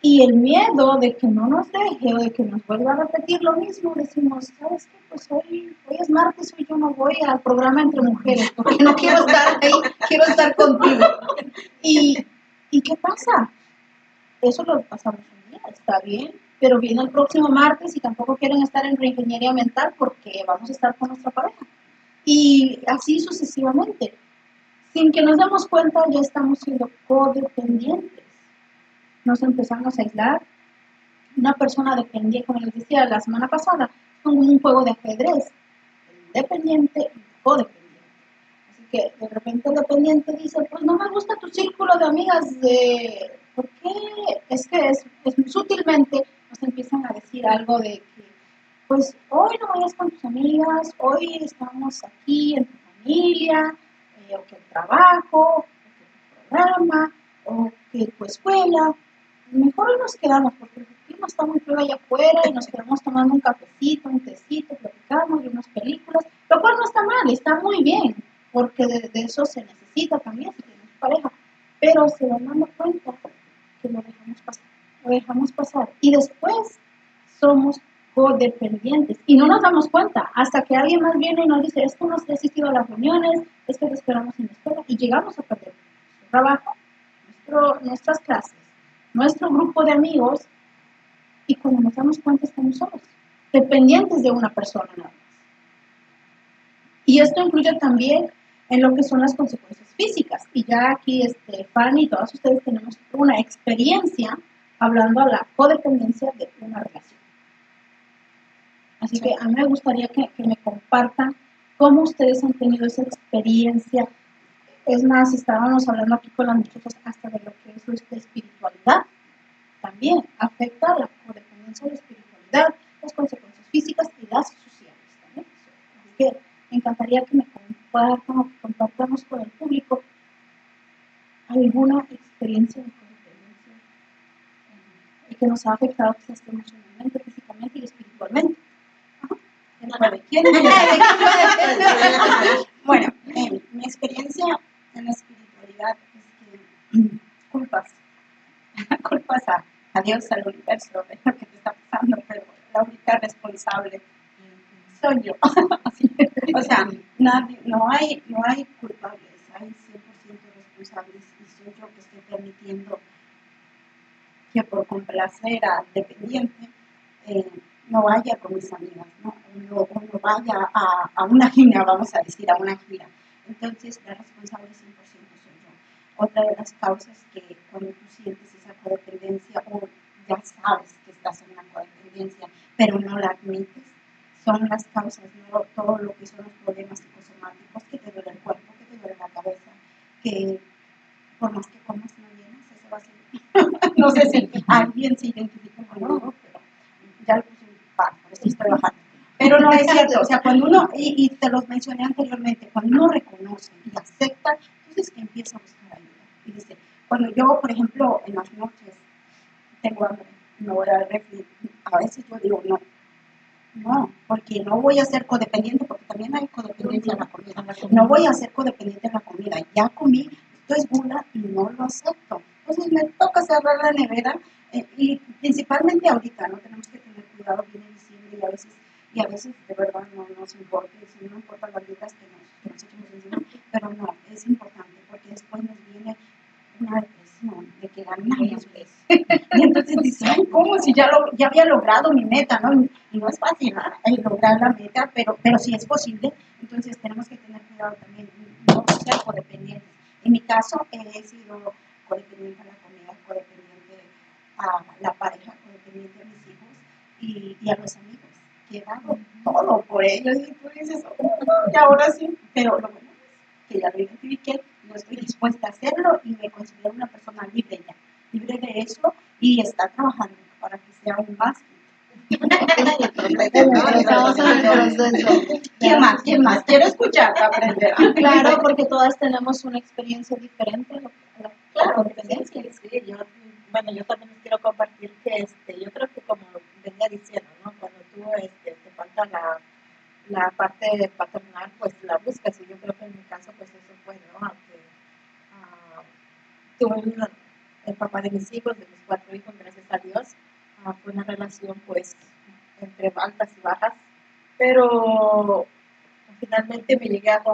y el miedo de que no nos deje o de que nos vuelva a repetir lo mismo, decimos, ¿sabes qué? Pues hoy, hoy es martes, hoy yo no voy al programa entre mujeres porque no quiero estar ahí, quiero estar contigo. Y, ¿Y qué pasa? Eso lo pasamos un día, está bien, pero viene el próximo martes y tampoco quieren estar en reingeniería mental porque vamos a estar con nuestra pareja. Y así sucesivamente. Sin que nos demos cuenta, ya estamos siendo codependientes. Nos empezamos a aislar. Una persona dependiente, como les decía la semana pasada, es como un juego de ajedrez. dependiente y codependiente. Así que de repente el dependiente dice, pues no me gusta tu círculo de amigas de... ¿Por qué? Es que es, es sutilmente nos empiezan a decir algo de que pues hoy no vayas con tus amigas, hoy estamos aquí en tu familia, eh, o que el trabajo, o que tu programa, o que tu escuela. Mejor nos quedamos porque el clima está muy frío allá afuera y nos quedamos tomando un cafecito, un tecito, platicamos y unas películas, lo cual no está mal, está muy bien, porque de, eso se necesita también si tenemos pareja, pero se van dando cuenta que lo dejamos pasar, lo dejamos pasar. Y después somos codependientes y no nos damos cuenta hasta que alguien más viene y nos dice, es que no has asistido a las reuniones, es que te esperamos en la escuela y llegamos a perder nuestro trabajo, nuestro, nuestras clases, nuestro grupo de amigos y cuando nos damos cuenta estamos solos, dependientes de una persona nada más. Y esto incluye también en lo que son las consecuencias físicas. Y ya aquí este, Fanny y todos ustedes tenemos una experiencia hablando a la codependencia de una relación. Así que a mí me gustaría que, me compartan cómo ustedes han tenido esa experiencia. Es más, estábamos hablando aquí con las muchachas hasta de lo que es nuestra espiritualidad. También afecta la codependencia de la espiritualidad, las consecuencias físicas y las sociales también. Así que me encantaría que me compartan o que compartamos con el público alguna experiencia de codependencia y que nos ha afectado quizás emocionalmente, físicamente y espiritualmente. bueno, eh, mi experiencia en la espiritualidad es que mm, culpas, culpas a, Dios, al universo de lo que te está pasando, pero la única responsable soy yo. o sea, no, hay, no hay culpables, hay 100% responsables y soy yo que estoy permitiendo que por complacer a dependiente eh, no vaya con mis amigas, ¿no? O no, vaya a, a, una gira, vamos a decir, a una gira. Entonces, la responsable 100% soy yo. Otra de las causas que cuando tú sientes esa codependencia o ya sabes que estás en una codependencia, pero no la admites, son las causas, ¿no? todo lo que son los problemas psicosomáticos, que te duele el cuerpo, que te duele la cabeza, que por más que comas no llenas, eso va a ser. no sé si alguien se identifica conmigo, pero ya lo estoy trabajando. Pero no es cierto, o sea, cuando uno, y, te los mencioné anteriormente, cuando uno reconoce y acepta, entonces que empieza a buscar ayuda. Y dice, cuando yo, por ejemplo, en las noches tengo hambre, no voy a refri, a veces yo digo no, no, porque no voy a ser codependiente, porque también hay codependencia en la comida. No voy a ser codependiente en la comida. Ya comí, esto es gula y no lo acepto. Entonces me toca cerrar la nevera eh, y principalmente ahorita, ¿no? Tenemos que tener cuidado, viene diciembre y a veces, y a veces de verdad no nos importa, si no importan las dietas que nos, que nos echamos encima, pero no, es importante porque después nos viene una depresión de que ganamos Y entonces dices, ¿cómo si ya, lo, ya había logrado mi meta, ¿no? Y, no es fácil ¿no? lograr la meta, pero, pero si es posible, entonces tenemos que tener cuidado también, no ser codependientes. En mi caso, he sido codependiente a la comida, codependiente a la pareja codependiente a mis hijos y, y a los amigos, que todo por ellos. Y tú dices, y ahora sí, pero lo bueno es que ya lo identifiqué, no estoy dispuesta a hacerlo y me considero una persona libre ya, libre de eso y está trabajando para que sea aún más. ¿Quién más? ¿Quién más? Quiero escuchar aprender. Claro, porque todas tenemos una experiencia diferente. Claro, dependencia. Sí, yo bueno, yo también quiero compartir que este, yo creo que como venía diciendo, ¿no? Tú este, te falta la, la parte paternal, pues la buscas. Y yo creo que en mi caso, pues eso fue, ¿no? Aunque uh, tuve el papá de mis hijos, de mis cuatro hijos, gracias a Dios, uh, fue una relación, pues, entre altas y bajas. Pero finalmente me llegué a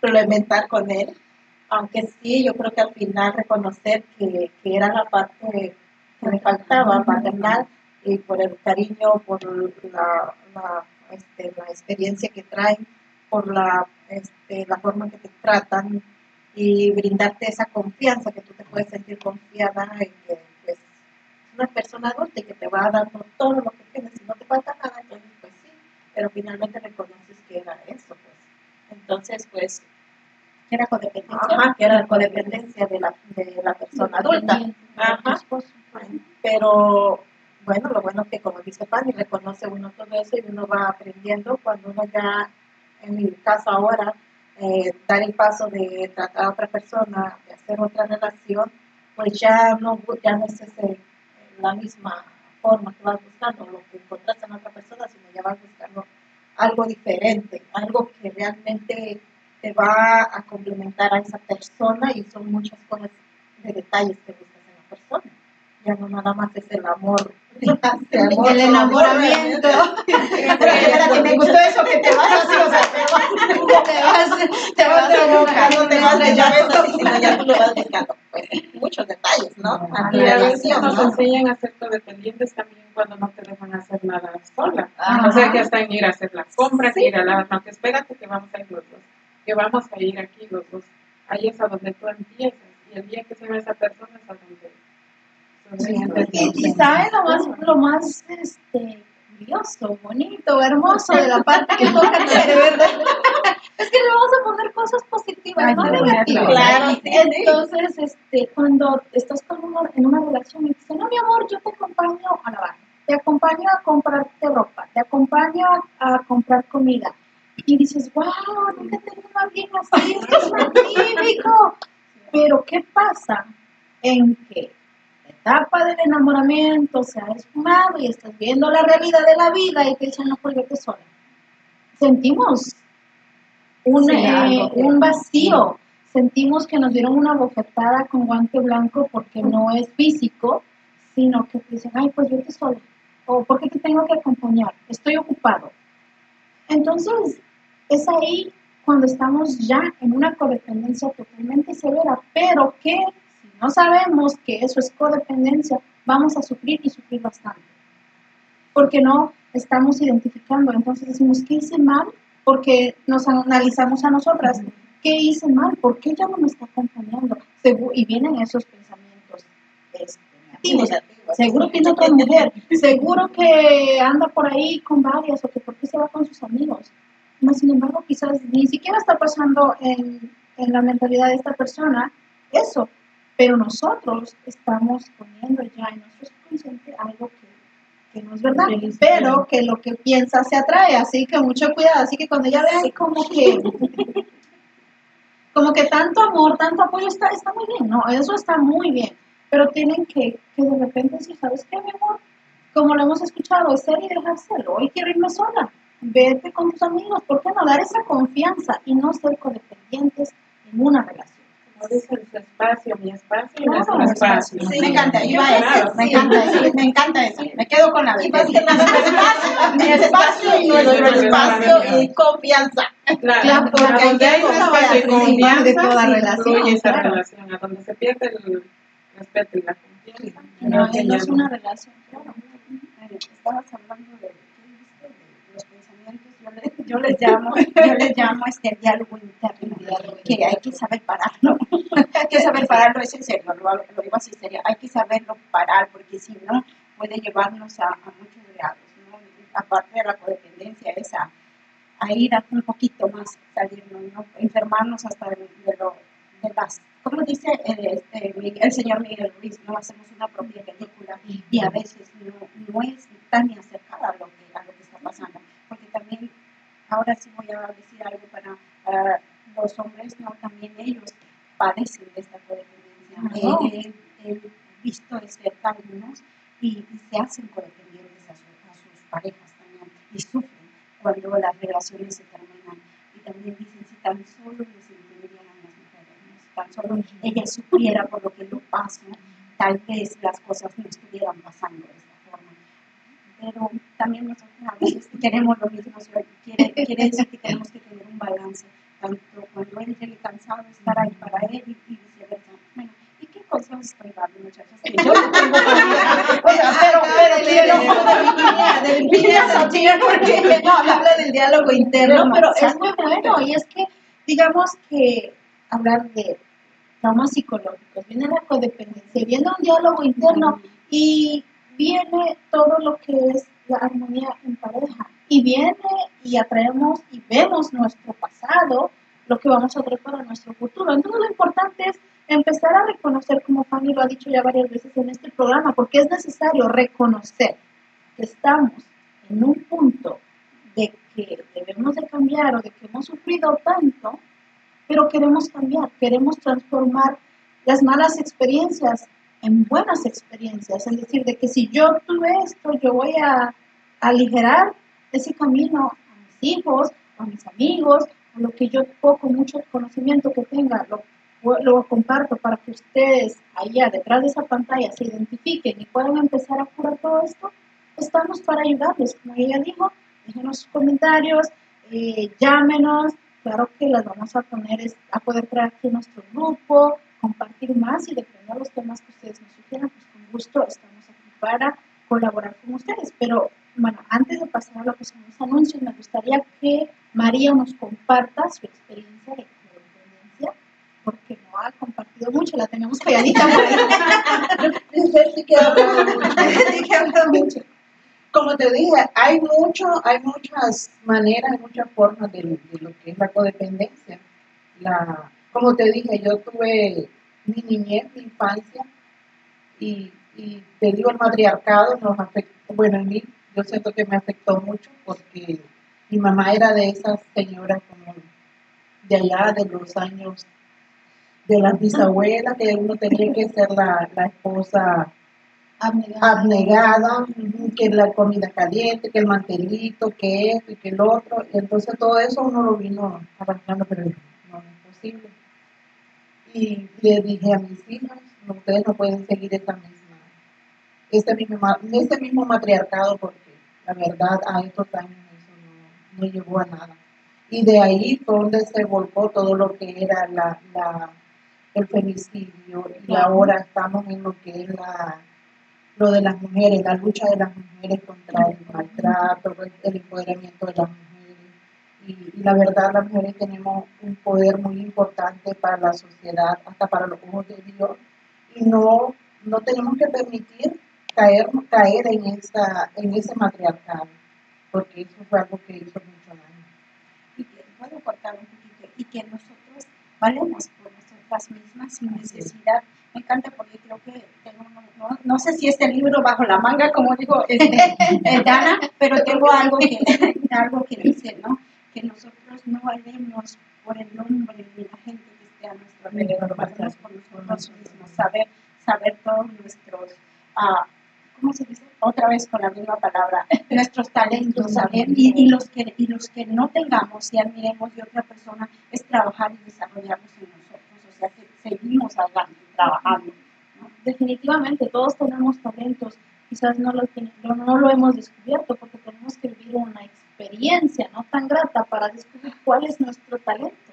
complementar con él aunque sí, yo creo que al final reconocer que, que era la parte que me faltaba, maternal, y por el cariño, por la, la, este, la experiencia que traen, por la, este, la forma en que te tratan y brindarte esa confianza que tú te puedes sentir confiada en que pues, es una persona adulta y que te va dando todo lo que tienes. Si no te falta nada, entonces pues sí, pero finalmente reconoces que era eso. Pues. Entonces, pues que era codependencia. Ajá, que era codependencia de la, de la persona adulta. Ajá. Pero bueno, lo bueno es que como dice Fanny, reconoce uno todo eso y uno va aprendiendo cuando uno ya, en mi caso ahora, eh, dar el paso de tratar a otra persona, de hacer otra relación, pues ya no, ya no es ese, la misma forma que vas buscando, lo que encontraste en otra persona, sino ya vas buscando algo diferente, algo que realmente te va a complementar a esa persona y son muchas cosas de detalles que buscas en la persona. Ya no nada más es el amor. el enamoramiento. Espérate, me gustó eso que te vas así, o sea, te vas, te vas, te vas buscando, te vas así, sino ya tú lo vas buscando. Pues, muchos detalles, ¿no? Y a veces nos enseñan a ser codependientes también cuando no te dejan hacer nada sola. O sea, que hasta en ir a hacer las compras, ir a la... No, que espérate que vamos a ir los dos que vamos a ir aquí los dos. Ahí es a donde tú empiezas. Y el día que se ve esa persona es a donde... y, y ¿sabes lo más, lo más este, curioso, bonito, hermoso de la parte que toca hacer, ¿verdad? es que le vamos a poner cosas positivas, no negativas. Claro, Entonces, este, cuando estás con uno en una relación y dices, no, mi amor, yo te acompaño a lavar, te acompaño a comprarte ropa, te acompaño a comprar comida, y dices, wow, nunca tengo una bien así, esto es magnífico. Pero ¿qué pasa en que la etapa del enamoramiento se ha esfumado y estás viendo la realidad de la vida y te dicen, no, pues vete sola? Sentimos un, eh, un vacío, sentimos que nos dieron una bofetada con guante blanco porque no es físico, sino que te dicen, ay, pues vete sola. O porque te tengo que acompañar, estoy ocupado entonces, es ahí cuando estamos ya en una codependencia totalmente severa, pero que no sabemos que eso es codependencia, vamos a sufrir y sufrir bastante. Porque no estamos identificando. Entonces decimos, ¿qué hice mal? Porque nos analizamos a nosotras. ¿Qué hice mal? ¿Por qué ya no me está acompañando? Y vienen esos pensamientos este, Seguro tiene otra mujer, seguro que anda por ahí con varias o que por qué se va con sus amigos. No, sin embargo, quizás ni siquiera está pasando en, en la mentalidad de esta persona eso, pero nosotros estamos poniendo ya en nuestro subconsciente algo que, que no es verdad, pero que lo que piensa se atrae, así que mucho cuidado, así que cuando ya vean como que como que tanto amor, tanto apoyo está, está muy bien, no, eso está muy bien, pero tienen que, que de repente decir, ¿sabes qué, mi amor? Como lo hemos escuchado, es ser y dejárselo. Hoy quiero irme sola. Vete con tus amigos. ¿Por qué no dar esa confianza y no ser codependientes en una relación? Dicen, su espacio, mi espacio y nuestro espacio. Sí, me encanta, iba a eso, me encanta eso, me encanta eso. Me quedo con la vida. mi espacio y nuestro espacio y confianza. Claro, porque donde hay espacio y confianza, de toda relación, esa relación, a donde se pierde el respeto y la confianza. No, no es una relación, claro. Estabas hablando de, yo les, llamo, yo les llamo este diálogo interno, que hay que saber pararlo, hay que saber pararlo, es en serio, lo, lo digo así serio, hay que saberlo parar, porque si no puede llevarnos a, a muchos grados, ¿no? aparte de la codependencia, esa a ir a un poquito más, salirnos, ¿no? enfermarnos hasta de, de, lo, de las como dice el, este, el señor Miguel Ruiz, no hacemos una propia película y a veces no, no es tan acercada a lo, que, a lo que está pasando. También, ahora sí voy a decir algo para, para los hombres, no, también ellos padecen de esta codependencia. He, visto de cerca algunos y, y, se hacen codependientes a, su, a sus parejas también y sufren cuando las relaciones se terminan. Y también dicen, si tan solo les tan solo ella supiera por lo que yo paso, tal vez las cosas no estuvieran pasando. Pero también nosotros a veces queremos lo mismo, quiere, quiere decir que tenemos que tener un balance, tanto cuando él llegue cansado, estar ahí para él y, viceversa. Bueno, ¿y qué consejos estoy dando, muchachos. Que yo no tengo. O sea, pero, pero quiero de porque no, habla del diálogo interno, pero es muy bueno y es que, digamos que hablar de traumas psicológicos, viene la codependencia, viene un diálogo interno y viene todo lo que es la armonía en pareja y viene y atraemos y vemos nuestro pasado, lo que vamos a traer para nuestro futuro. Entonces lo importante es empezar a reconocer, como Fanny lo ha dicho ya varias veces en este programa, porque es necesario reconocer que estamos en un punto de que debemos de cambiar o de que hemos sufrido tanto, pero queremos cambiar, queremos transformar las malas experiencias en buenas experiencias, es decir, de que si yo tuve esto, yo voy a aligerar ese camino a mis hijos, a mis amigos, a lo que yo poco, mucho conocimiento que tenga, lo, lo comparto para que ustedes allá detrás de esa pantalla se identifiquen y puedan empezar a curar todo esto. Estamos para ayudarles, como ella dijo, déjenos sus comentarios, eh, llámenos, claro que las vamos a poner, a poder traer aquí nuestro grupo, compartir más y depende de los temas que ustedes nos sugieran, pues con gusto estamos aquí para colaborar con ustedes. Pero bueno, antes de pasar a lo que son los anuncios, me gustaría que María nos comparta su experiencia de codependencia, porque no ha compartido mucho, la tenemos calladita sí mucho. Como te dije, hay mucho, hay muchas maneras, muchas formas de, de lo que es la codependencia. La, como te dije, yo tuve mi niñez, mi infancia, y, y te digo, el matriarcado nos afectó, bueno, en mí yo siento que me afectó mucho porque mi mamá era de esas señoras como de allá, de los años de las bisabuelas, que uno tenía que ser la, la esposa abnegada. que la comida caliente, que el mantelito, que esto y que el otro. Y entonces todo eso uno lo vino arrancando, pero no, es posible. Y le dije a mis hijas, ustedes no pueden seguir esta misma, este mismo, este mismo matriarcado porque la verdad a estos años eso no, no llevó a nada. Y de ahí fue donde se volcó todo lo que era la, la el femicidio y ahora estamos en lo que es la lo de las mujeres, la lucha de las mujeres contra el maltrato, el empoderamiento de las mujeres. Y, la verdad, las mujeres tenemos un poder muy importante para la sociedad, hasta para los ojos de Dios, y no, no tenemos que permitir caer, caer en, esa, en ese matriarcado, porque eso fue algo que hizo mucho daño. Y que, cortar nosotros valemos por nosotras mismas sin necesidad me encanta porque creo que tengo, no, no, sé si este libro bajo la manga, como digo, este, eh, Dana, pero tengo algo que, algo que dice, ¿no? Que nosotros no valemos por el nombre de la gente que esté a nuestro alrededor, valemos por nosotros mismos, saber, saber todos nuestros, uh, ¿cómo se dice? Otra vez con la misma palabra, nuestros talentos, saber, y, y, los que, y los que no tengamos y admiremos de otra persona, es trabajar y desarrollarnos en nosotros, o sea que seguimos adelante trabajando. Definitivamente, todos tenemos talentos, quizás no lo, no lo hemos descubierto porque tenemos que vivir una experiencia no tan grata para descubrir cuál es nuestro talento.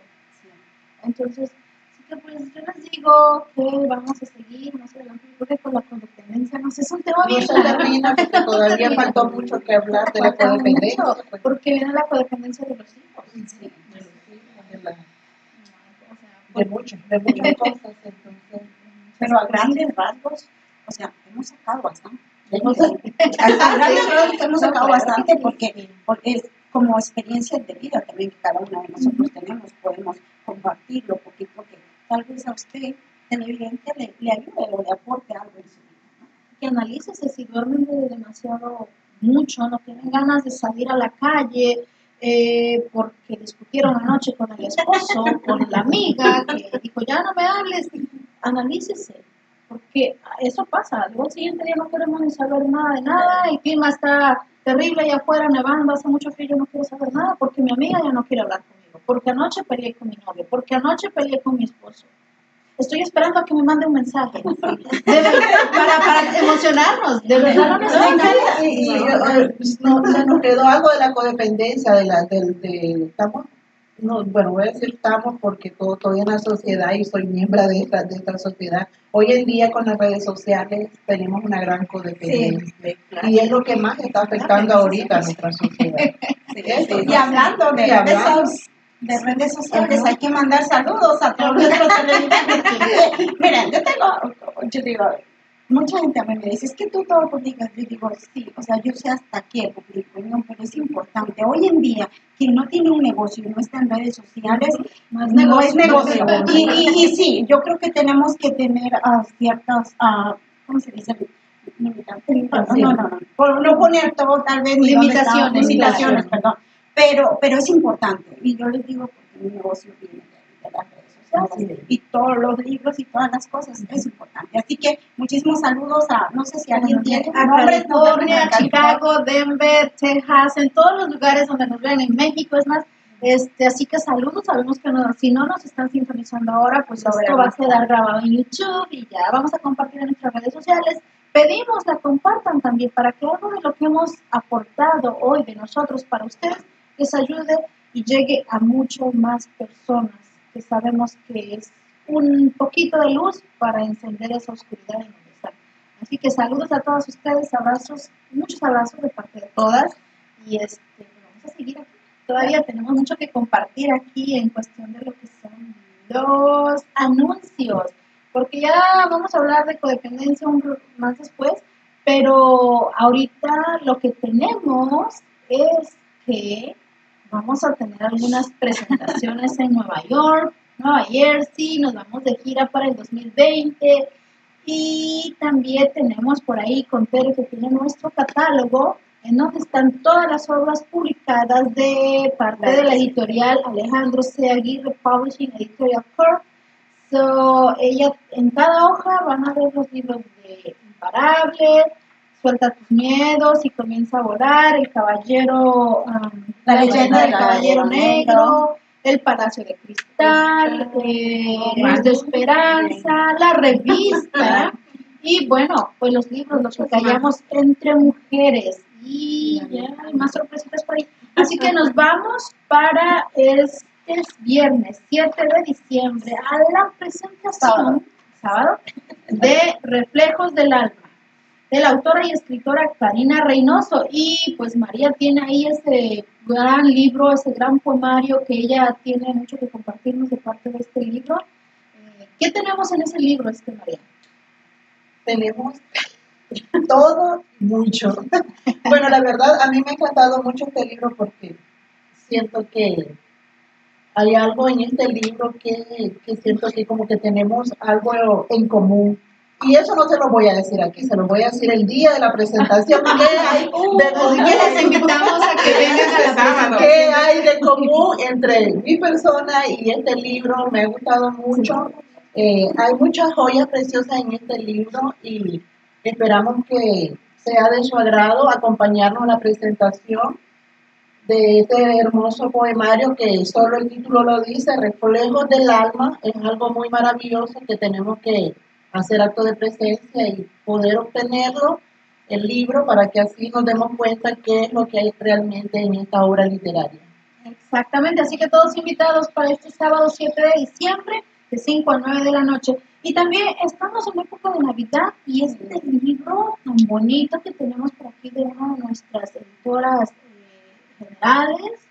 Entonces, sí que pues yo les digo que vamos a seguir más adelante, porque con la codependencia no sé, es un tema bien termina todavía faltó mucho que hablar de la codependencia. porque viene la codependencia de los hijos. Sí, de, la, de, muchas, de muchas cosas. Entonces, pero a grandes rasgos, o sea, hemos sacado bastante. Hemos, sacado bastante porque, porque es como experiencias de vida también que cada uno de nosotros tenemos, podemos compartirlo poquito porque tal vez a usted televidente le, le ayude o le aporte algo en su vida. ¿no? Que analícese si duermen demasiado mucho, no tienen ganas de salir a la calle, eh, porque discutieron anoche con el esposo, con la amiga, que dijo, ya no me hables, analícese, porque eso pasa, al siguiente día no queremos ni saber nada de nada, el clima está terrible allá afuera, nevando, hace mucho frío, yo no quiero saber nada, porque mi amiga ya no quiere hablar conmigo, porque anoche peleé con mi novio, porque anoche peleé con mi esposo. Estoy esperando a que me mande un mensaje para, para emocionarnos. De verdad no nos, nos quedó algo de la codependencia, de la, del, de, estamos no, bueno, voy a decir estamos porque todo, estoy en la sociedad y soy miembro de esta, de esta sociedad. Hoy en día con las redes sociales tenemos una gran codependencia y es lo que más está afectando ahorita a nuestra sociedad. y hablando de, de redes sociales, hay que mandar saludos a todos nuestros televidentes. Miren, yo tengo, yo digo, mucha gente a mí me dice, es que tú todo publicas. Yo digo, sí, o sea, yo sé hasta qué publico, ¿no? pero es importante. Hoy en día, quien no tiene un negocio y no está en redes sociales, no es negocio. Y, y, sí, yo creo que tenemos que tener uh, ciertas, uh, ¿cómo se dice? No, no, no, por no poner todo, tal vez limitaciones, limitaciones, perdón. Pero, pero es importante. Y yo les digo, porque mi negocio viene de, de las y todos los libros y todas las cosas, es importante. Así que muchísimos saludos a, no sé si alguien tiene a California, Chicago, Denver, Texas, en todos los lugares donde nos ven, en México, es más, este, así que saludos, sabemos que no, si no nos están sintonizando ahora, pues esto va a quedar grabado en YouTube y ya vamos a compartir en nuestras redes sociales. Pedimos la compartan también para que algo de lo que hemos aportado hoy de nosotros para ustedes les ayude y llegue a mucho más personas que sabemos que es un poquito de luz para encender esa oscuridad en donde están. Así que saludos a todos ustedes, abrazos, muchos abrazos de parte de todas y este, vamos a seguir aquí. Todavía tenemos mucho que compartir aquí en cuestión de lo que son los anuncios, porque ya vamos a hablar de codependencia un más después, pero ahorita lo que tenemos es que vamos a tener algunas presentaciones en Nueva York, Nueva Jersey, nos vamos de gira para el 2020 y también tenemos por ahí con Tere que tiene nuestro catálogo en donde están todas las obras publicadas de parte de la editorial Alejandro C. Aguirre Publishing Editorial Corp. So, ella, en cada hoja van a ver los libros de Imparable, suelta tus miedos y comienza a volar, el caballero, um, la leyenda del caballero negro, el palacio de cristal, eh, de esperanza, la revista. Y bueno, pues los libros, los que callamos entre mujeres. Y ya hay más sorpresitas por ahí. Así que nos vamos para este viernes 7 de diciembre a la presentación, sábado, de Reflejos del Alma de la autora y escritora Karina Reynoso. Y pues María tiene ahí ese gran libro, ese gran poemario que ella tiene mucho que compartirnos de parte de este libro. Eh, ¿Qué tenemos en ese libro, este María? Tenemos todo mucho. bueno, la verdad, a mí me ha encantado mucho este libro porque siento que hay algo en este libro que, que siento que como que tenemos algo en común y eso no se lo voy a decir aquí, se lo voy a decir el día de la presentación. ¿Qué hay de común? les invitamos a que vengan a ¿Qué hay de común entre mi persona y este libro? Me ha gustado mucho. Eh, hay muchas joyas preciosas en este libro y esperamos que sea de su agrado acompañarnos a la presentación de este hermoso poemario que solo el título lo dice, Reflejos del Alma. Es algo muy maravilloso que tenemos que hacer acto de presencia y poder obtenerlo, el libro, para que así nos demos cuenta qué es lo que hay realmente en esta obra literaria. Exactamente, así que todos invitados para este sábado 7 de diciembre, de 5 a 9 de la noche. Y también estamos en época de Navidad y este libro tan bonito que tenemos por aquí de una de nuestras editoras eh, generales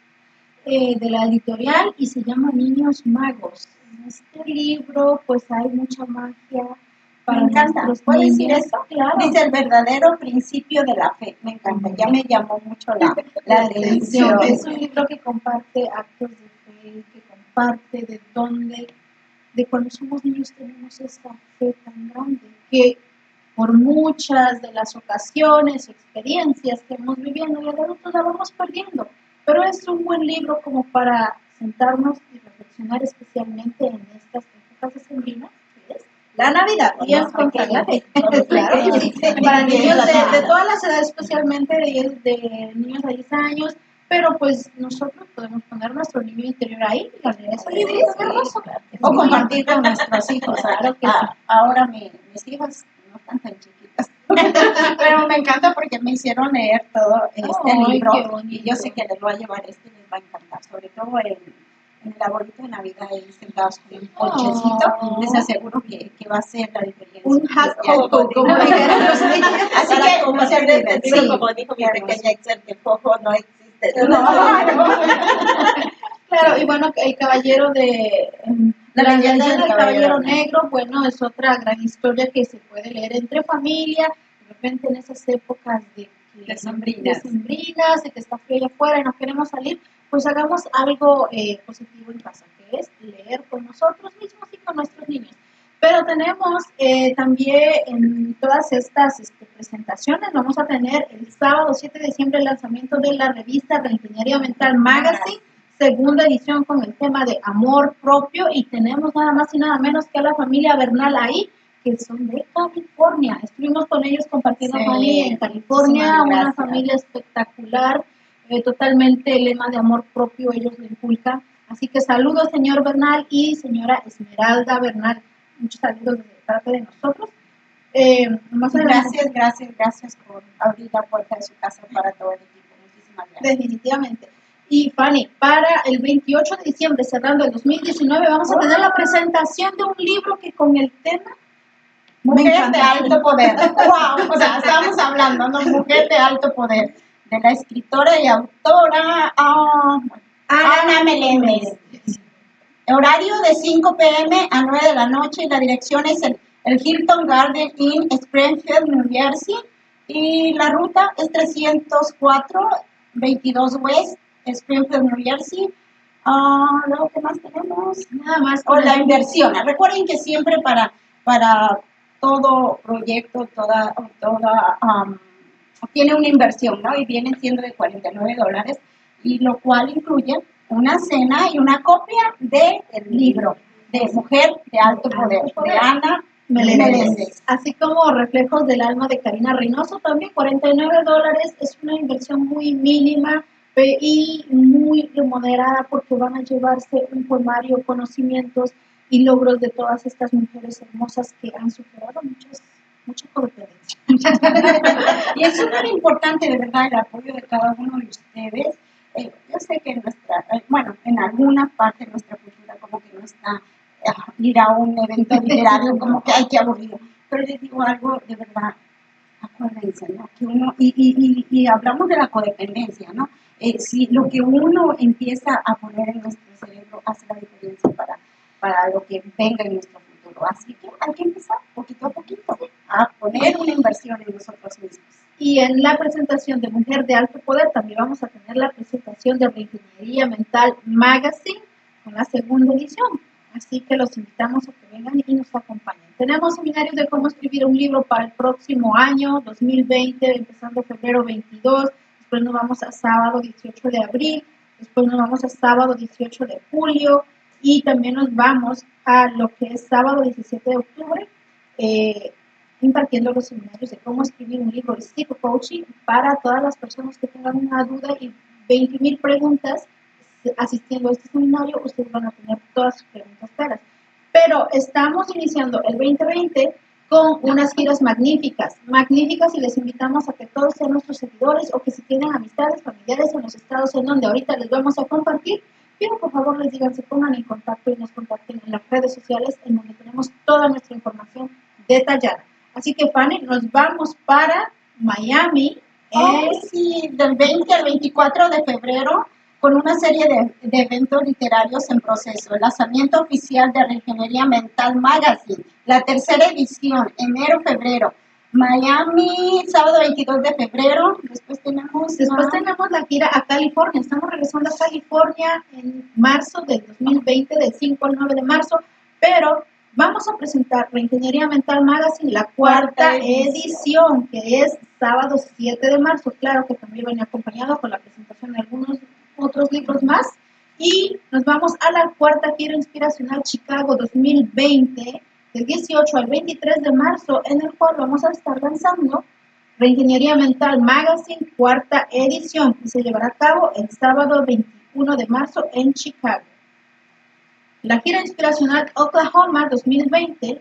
eh, de la editorial y se llama Niños Magos. En este libro pues hay mucha magia, me encanta. ¿Puedo decir eso? Claro. Dice el verdadero principio de la fe. Me encanta. Ya me llamó mucho la, la atención. Es un libro que comparte actos de fe, que comparte de dónde, de cuando somos niños tenemos esta fe tan grande que por muchas de las ocasiones, experiencias que hemos viviendo y adultos la vamos perdiendo. Pero es un buen libro como para sentarnos y reflexionar especialmente en estas épocas de sembrina la Navidad. Y es claro, Para niños de, todas las edades, especialmente de, de niños de 10 años, pero pues nosotros podemos poner nuestro niño interior ahí y leer ese libro hermoso. O compartir con nuestros hijos. Claro que ah, Ahora mis hijas no están tan chiquitas. pero me encanta porque me hicieron leer todo este libro y yo sé que les va a llevar este les va a encantar, sobre todo el en el arbolito de Navidad ahí sentados con un ponchecito, Oh. les aseguro que, que va a ser la diferencia. Un hack Este año. como, dijeron los niños. Así que como dijo mi pequeña Excel, que Jojo no existe. Claro, y bueno, el caballero de La la leyenda leyenda del caballero Caballero negro, bueno, es otra gran historia que se puede leer entre familia, de repente en esas épocas de que Decembrinas. decembrinas, de que está frío allá afuera y no queremos salir, pues hagamos algo eh, positivo en casa, que es leer con nosotros mismos y con nuestros niños. Pero tenemos eh, también en todas estas este, presentaciones, vamos a tener el sábado 7 de diciembre el lanzamiento de la revista Reingeniería Mental Magazine, segunda edición con el tema de amor propio y tenemos nada más y nada menos que a la familia Bernal ahí, que son de California. Estuvimos con ellos compartiendo Sí. familia en California, una familia espectacular, eh, totalmente el lema de amor propio ellos le inculcan. Así que saludos señor Bernal y señora Esmeralda Bernal. Muchos saludos de parte de nosotros. Eh, más adelante- Gracias, gracias, gracias por abrir la puerta de su casa para todo el equipo. Muchísimas gracias. Definitivamente. Y Fanny, para el 28 de diciembre, cerrando el 2019, vamos a tener la presentación de un libro que con el tema... Mujer de alto poder. Wow. O sea, estamos hablando, ¿no? Mujer de alto poder. De la escritora y autora ah, Ana Meléndez. Horario de 5 pm a 9 de la noche y la dirección es el, el Hilton Garden Inn, Springfield, New Jersey. Y la ruta es 304 22 West, Springfield, New Jersey. Ah, luego, ¿qué más tenemos? Nada más. o la inversión. Recuerden que siempre para, para todo proyecto, toda, toda um, tiene una inversión, ¿no? Y vienen siendo de 49 dólares, y lo cual incluye una cena y una copia del libro de Mujer de Alto Poder, de Ana Meléndez. Así como Reflejos del Alma de Karina Reynoso, también 49 dólares es una inversión muy mínima pe- y muy moderada porque van a llevarse un poemario, conocimientos y logros de todas estas mujeres hermosas que han superado muchas, muchas codependencia. y es súper importante, de verdad, el apoyo de cada uno de ustedes. Eh, yo sé que en nuestra, eh, bueno, en alguna parte de nuestra cultura como que no está ah, ir a un evento literario como que hay que aburrido. Pero les digo algo de verdad, acuérdense, ¿no? Que uno, y, y, y, y hablamos de la codependencia, ¿no? Eh, si lo que uno empieza a poner en nuestro cerebro hace la diferencia para, para lo que venga en nuestro Así que hay que empezar poquito a poquito a poner una inversión en nosotros mismos. Y en la presentación de Mujer de Alto Poder también vamos a tener la presentación de Reingeniería Mental Magazine con la segunda edición. Así que los invitamos a que vengan y nos acompañen. Tenemos seminarios de cómo escribir un libro para el próximo año, 2020, empezando febrero 22. Después nos vamos a sábado 18 de abril. Después nos vamos a sábado 18 de julio. Y también nos vamos a lo que es sábado 17 de octubre. Eh, impartiendo los seminarios de cómo escribir un libro de psico-coaching para todas las personas que tengan una duda y 20 mil preguntas asistiendo a este seminario, ustedes van a tener todas sus preguntas claras. Pero estamos iniciando el 2020 con unas giras magníficas, magníficas y les invitamos a que todos sean nuestros seguidores o que si tienen amistades, familiares en los estados en donde ahorita les vamos a compartir, pero por favor les digan, se pongan en contacto y nos contacten en las redes sociales en donde tenemos toda nuestra información detallada. Así que, Fanny, nos vamos para Miami. Sí, del 20 al 24 de febrero, con una serie de, de eventos literarios en proceso. El lanzamiento oficial de Reingeniería Mental Magazine, la tercera edición, enero-febrero. Miami, sábado 22 de febrero. Después tenemos. Después ah, tenemos la gira a California. Estamos regresando a California en marzo del 2020, del 5 al 9 de marzo. Pero vamos a presentar Reingeniería Mental Magazine, la cuarta edición, que es sábado 7 de marzo. Claro que también viene acompañado con la presentación de algunos otros libros más. Y nos vamos a la cuarta gira inspiracional Chicago 2020, del 18 al 23 de marzo, en el cual vamos a estar lanzando Reingeniería Mental Magazine, cuarta edición, que se llevará a cabo el sábado 21 de marzo en Chicago. La gira inspiracional Oklahoma 2020,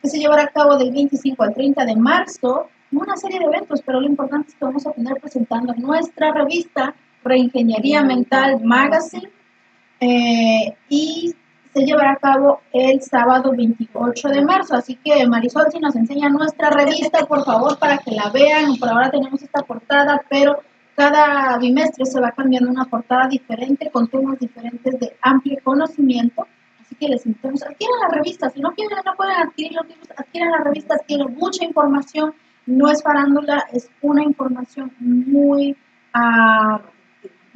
que se llevará a cabo del 25 al 30 de marzo, una serie de eventos, pero lo importante es que vamos a tener presentando nuestra revista Reingeniería Mental Magazine eh, y se llevará a cabo el sábado 28 de marzo. Así que Marisol, si nos enseña nuestra revista, por favor, para que la vean. Por ahora tenemos esta portada, pero cada bimestre se va cambiando una portada diferente con temas diferentes de amplio conocimiento. Así que les invitamos, adquieran la revista. Si no quieren, no pueden adquirir los libros, adquieran la revista, tiene mucha información. No es farándula, es una información muy uh,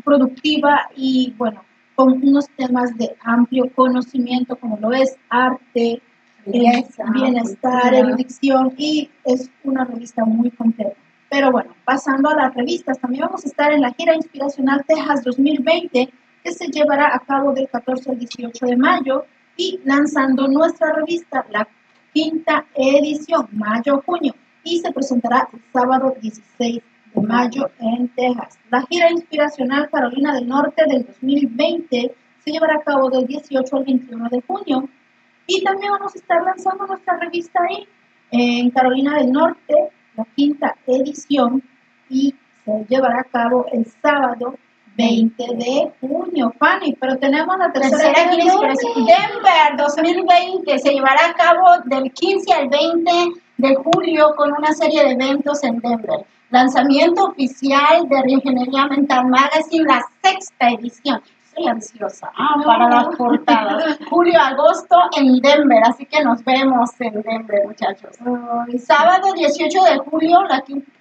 productiva y, bueno, con unos temas de amplio conocimiento, como lo es arte, bienestar, erudición, y es una revista muy completa. Pero bueno, pasando a las revistas, también vamos a estar en la gira inspiracional Texas 2020, que se llevará a cabo del 14 al 18 de mayo, y lanzando nuestra revista, la quinta edición, mayo-junio, y se presentará el sábado 16 de mayo en Texas. La gira inspiracional Carolina del Norte del 2020 se llevará a cabo del 18 al 21 de junio, y también vamos a estar lanzando nuestra revista ahí en Carolina del Norte la quinta edición y se llevará a cabo el sábado 20 de junio, Fanny, pero tenemos la tercera, tercera Denver 2020 se llevará a cabo del 15 al 20 de julio con una serie de eventos en Denver. Lanzamiento oficial de Reingeniería Mental Magazine, la sexta edición estoy ansiosa ah, para las portadas. Julio, agosto en Denver, así que nos vemos en Denver, muchachos. Sábado 18 de julio, la quinta.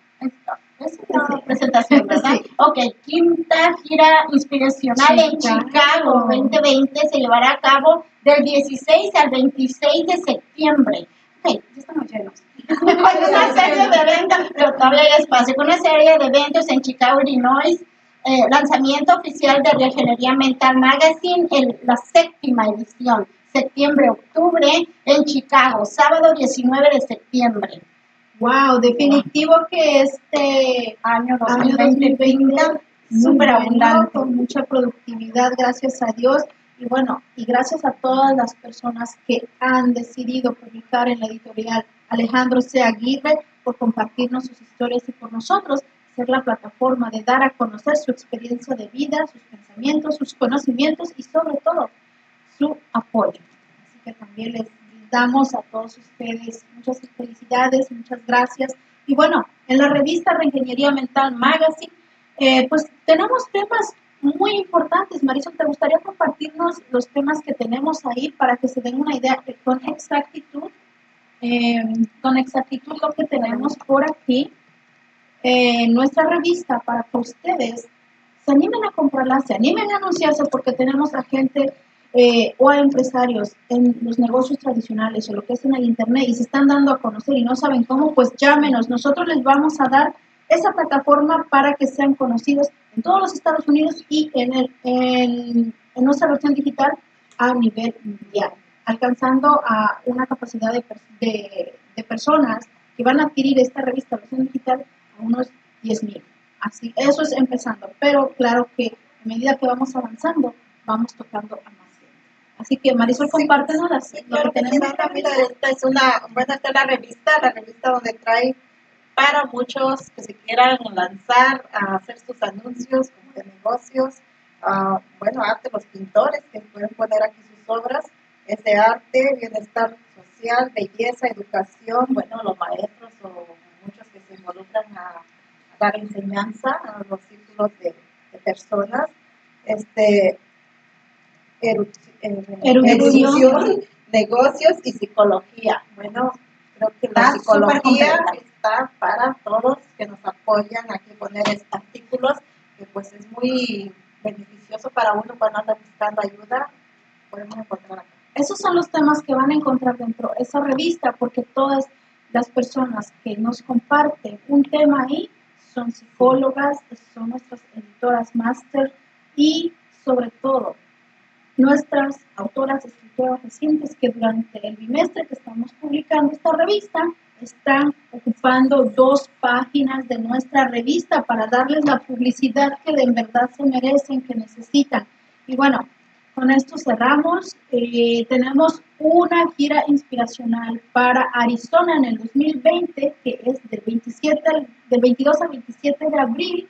Es una presentación, ¿verdad? Ok, quinta gira inspiracional en Chicago 2020 se llevará a cabo del 16 al 26 de septiembre. Ok, ya estamos llenos. Con una serie de eventos, pero todavía hay espacio, con una serie de eventos en Chicago, Illinois, eh, lanzamiento oficial de Regenería Mental Magazine, en la séptima edición, septiembre-octubre en Chicago, sábado 19 de septiembre. Wow, definitivo que este año 2020, súper abundante. Con mucha productividad, gracias a Dios. Y bueno, y gracias a todas las personas que han decidido publicar en la editorial Alejandro C. Aguirre por compartirnos sus historias y por nosotros ser la plataforma de dar a conocer su experiencia de vida, sus pensamientos, sus conocimientos y sobre todo su apoyo. Así que también les damos a todos ustedes muchas felicidades, muchas gracias. Y bueno, en la revista Reingeniería Mental Magazine, eh, pues tenemos temas muy importantes. Marisol, ¿te gustaría compartirnos los temas que tenemos ahí para que se den una idea con exactitud, eh, con exactitud lo que tenemos por aquí? en nuestra revista para que ustedes se animen a comprarla, se animen a anunciarse porque tenemos a gente eh, o a empresarios en los negocios tradicionales o lo que es en el Internet y se están dando a conocer y no saben cómo, pues llámenos. Nosotros les vamos a dar esa plataforma para que sean conocidos en todos los Estados Unidos y en, el, en, nuestra versión digital a nivel mundial, alcanzando a una capacidad de, de, de personas que van a adquirir esta revista versión digital unos 10.000. Así, eso es empezando, pero claro que a medida que vamos avanzando, vamos tocando a más gente. Así que Marisol, compártenos las, sí, lo que tenemos. esta es una, bueno, esta es la revista, la revista donde trae para muchos que se quieran lanzar a hacer sus anuncios de negocios, uh, bueno, arte, los pintores que pueden poner aquí sus obras, es de arte, bienestar social, belleza, educación, bueno, los maestros o involucran a, dar enseñanza a los círculos de, personas, este, eh, erudición, negocios y psicología. Bueno, creo que la psicología está para todos que nos apoyan aquí poner artículos, que pues es muy beneficioso para uno cuando anda buscando ayuda, podemos encontrar acá. Esos son los temas que van a encontrar dentro de esa revista, porque todas las personas que nos comparten un tema ahí son psicólogas, son nuestras editoras máster y sobre todo nuestras autoras escritoras recientes que durante el bimestre que estamos publicando esta revista están ocupando dos páginas de nuestra revista para darles la publicidad que de verdad se merecen, que necesitan. Y bueno, con esto cerramos. Eh, tenemos una gira inspiracional para Arizona en el 2020, que es del, 27 del 22 al 27 de abril.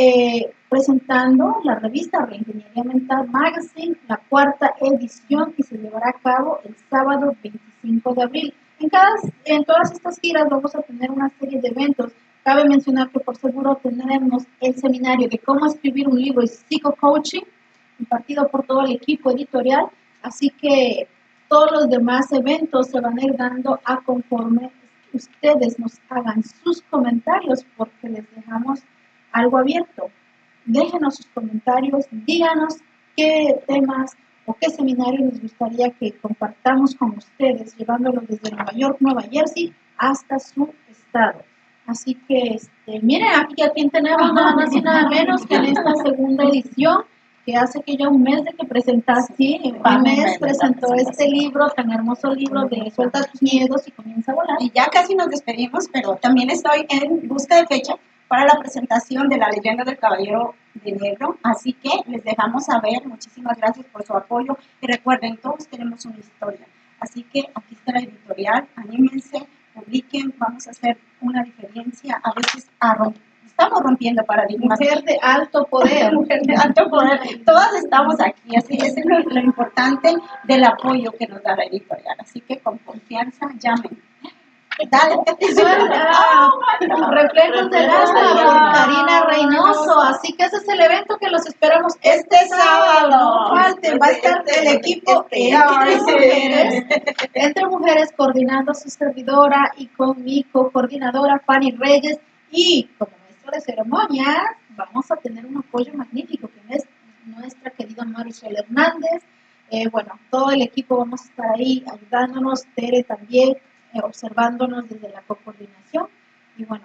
eh, presentando la revista Reingeniería Mental Magazine, la cuarta edición que se llevará a cabo el sábado 25 de abril. En, cada, en todas estas giras vamos a tener una serie de eventos. Cabe mencionar que por seguro tendremos el seminario de cómo escribir un libro y psico-coaching, impartido por todo el equipo editorial. Así que todos los demás eventos se van a ir dando a conforme ustedes nos hagan sus comentarios porque les dejamos algo abierto. Déjenos sus comentarios, díganos qué temas o qué seminario les gustaría que compartamos con ustedes, llevándolo desde Nueva York, Nueva Jersey, hasta su estado. Así que, este, miren, aquí a quien tenemos nada más y nada menos que en esta segunda edición, que hace que ya un mes de que presentaste, sí, un mes presentó este libro, tan hermoso libro de Suelta tus miedos y comienza a volar. Y ya casi nos despedimos, pero también estoy en busca de fecha para la presentación de la leyenda del Caballero de Negro. Así que les dejamos saber. Muchísimas gracias por su apoyo. Y recuerden, todos tenemos una historia. Así que aquí está la editorial. Anímense, publiquen. Vamos a hacer una diferencia. A veces estamos rompiendo paradigmas. Mujer de alto poder. Mujer de alto poder. Todas estamos aquí. Así es lo, lo importante del apoyo que nos da la editorial. Así que con confianza llamen. Dale, Reflejos del alma por Karina Reynoso. Así que ese es el evento que los esperamos este, sábado. No falten, va a estar el equipo entre mujeres, entre mujeres coordinando su servidora y con mi co-coordinadora Fanny Reyes. Y como de ceremonias, vamos a tener un apoyo magnífico que es nuestra querida Marisol Hernández. Eh, bueno, todo el equipo vamos a estar ahí ayudándonos, Tere también, eh, observándonos desde la coordinación. Y bueno,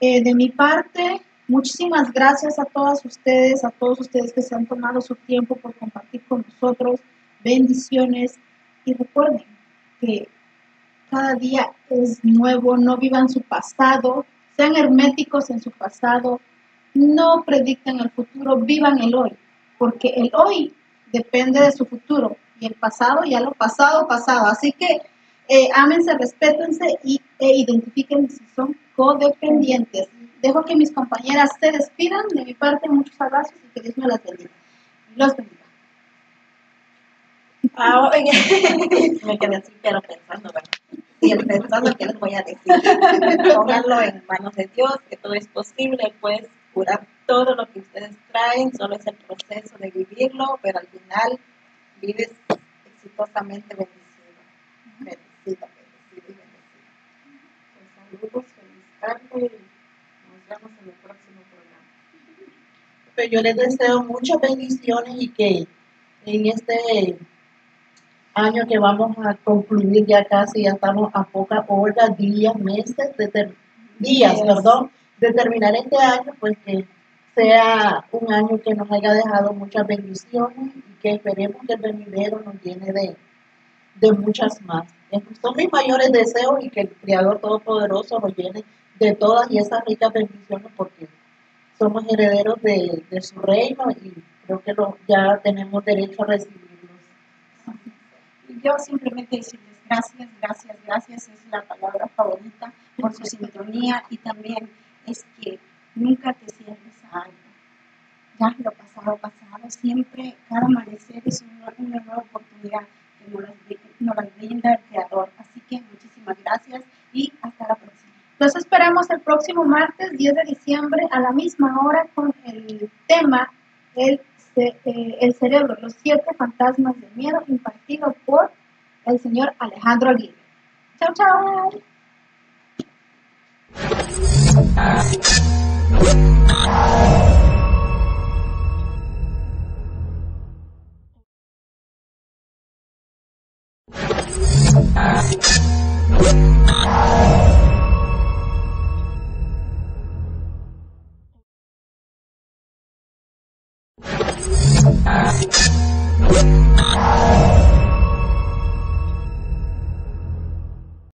eh, de mi parte, muchísimas gracias a todas ustedes, a todos ustedes que se han tomado su tiempo por compartir con nosotros. Bendiciones y recuerden que cada día es nuevo, no vivan su pasado, sean herméticos en su pasado, no prediquen el futuro, vivan el hoy, porque el hoy depende de su futuro y el pasado ya lo pasado, pasado. Así que eh, ámense, respétense y, e identifiquen si son codependientes. Dejo que mis compañeras se despidan. De mi parte, muchos abrazos y que Dios me las bendiga. Los bendiga. Ah, me quedé así, pero pensando, bueno, y pensando que les voy a decir. Pónganlo en manos de Dios, que todo es posible, puedes curar todo lo que ustedes traen, solo es el proceso de vivirlo, pero al final vives exitosamente bendecido bendecida, bendecida y bendecida. Pues saludos, feliz tarde y nos vemos en el próximo programa. Pues yo les deseo muchas bendiciones y que en este año que vamos a concluir ya casi, ya estamos a pocas horas, días, meses, de días, perdón, de terminar este año, pues que sea un año que nos haya dejado muchas bendiciones y que esperemos que el venidero nos llene de, de muchas más. Son mis mayores deseos y que el Creador Todopoderoso nos llene de todas y esas ricas bendiciones porque somos herederos de, su reino y creo que ya tenemos derecho a recibirlos. Yo simplemente decirles gracias, gracias, gracias, es la palabra favorita por su sintonía y también es que nunca te cierres a algo. Ya lo pasado, pasado, siempre cada amanecer es una, una nueva oportunidad que nos nos las brinda el Creador. Así que muchísimas gracias y hasta la próxima. Los esperamos el próximo martes 10 de diciembre a la misma hora con el tema El, eh, el cerebro, los siete fantasmas del miedo impartido por el señor Alejandro Aguirre. Chao, chao.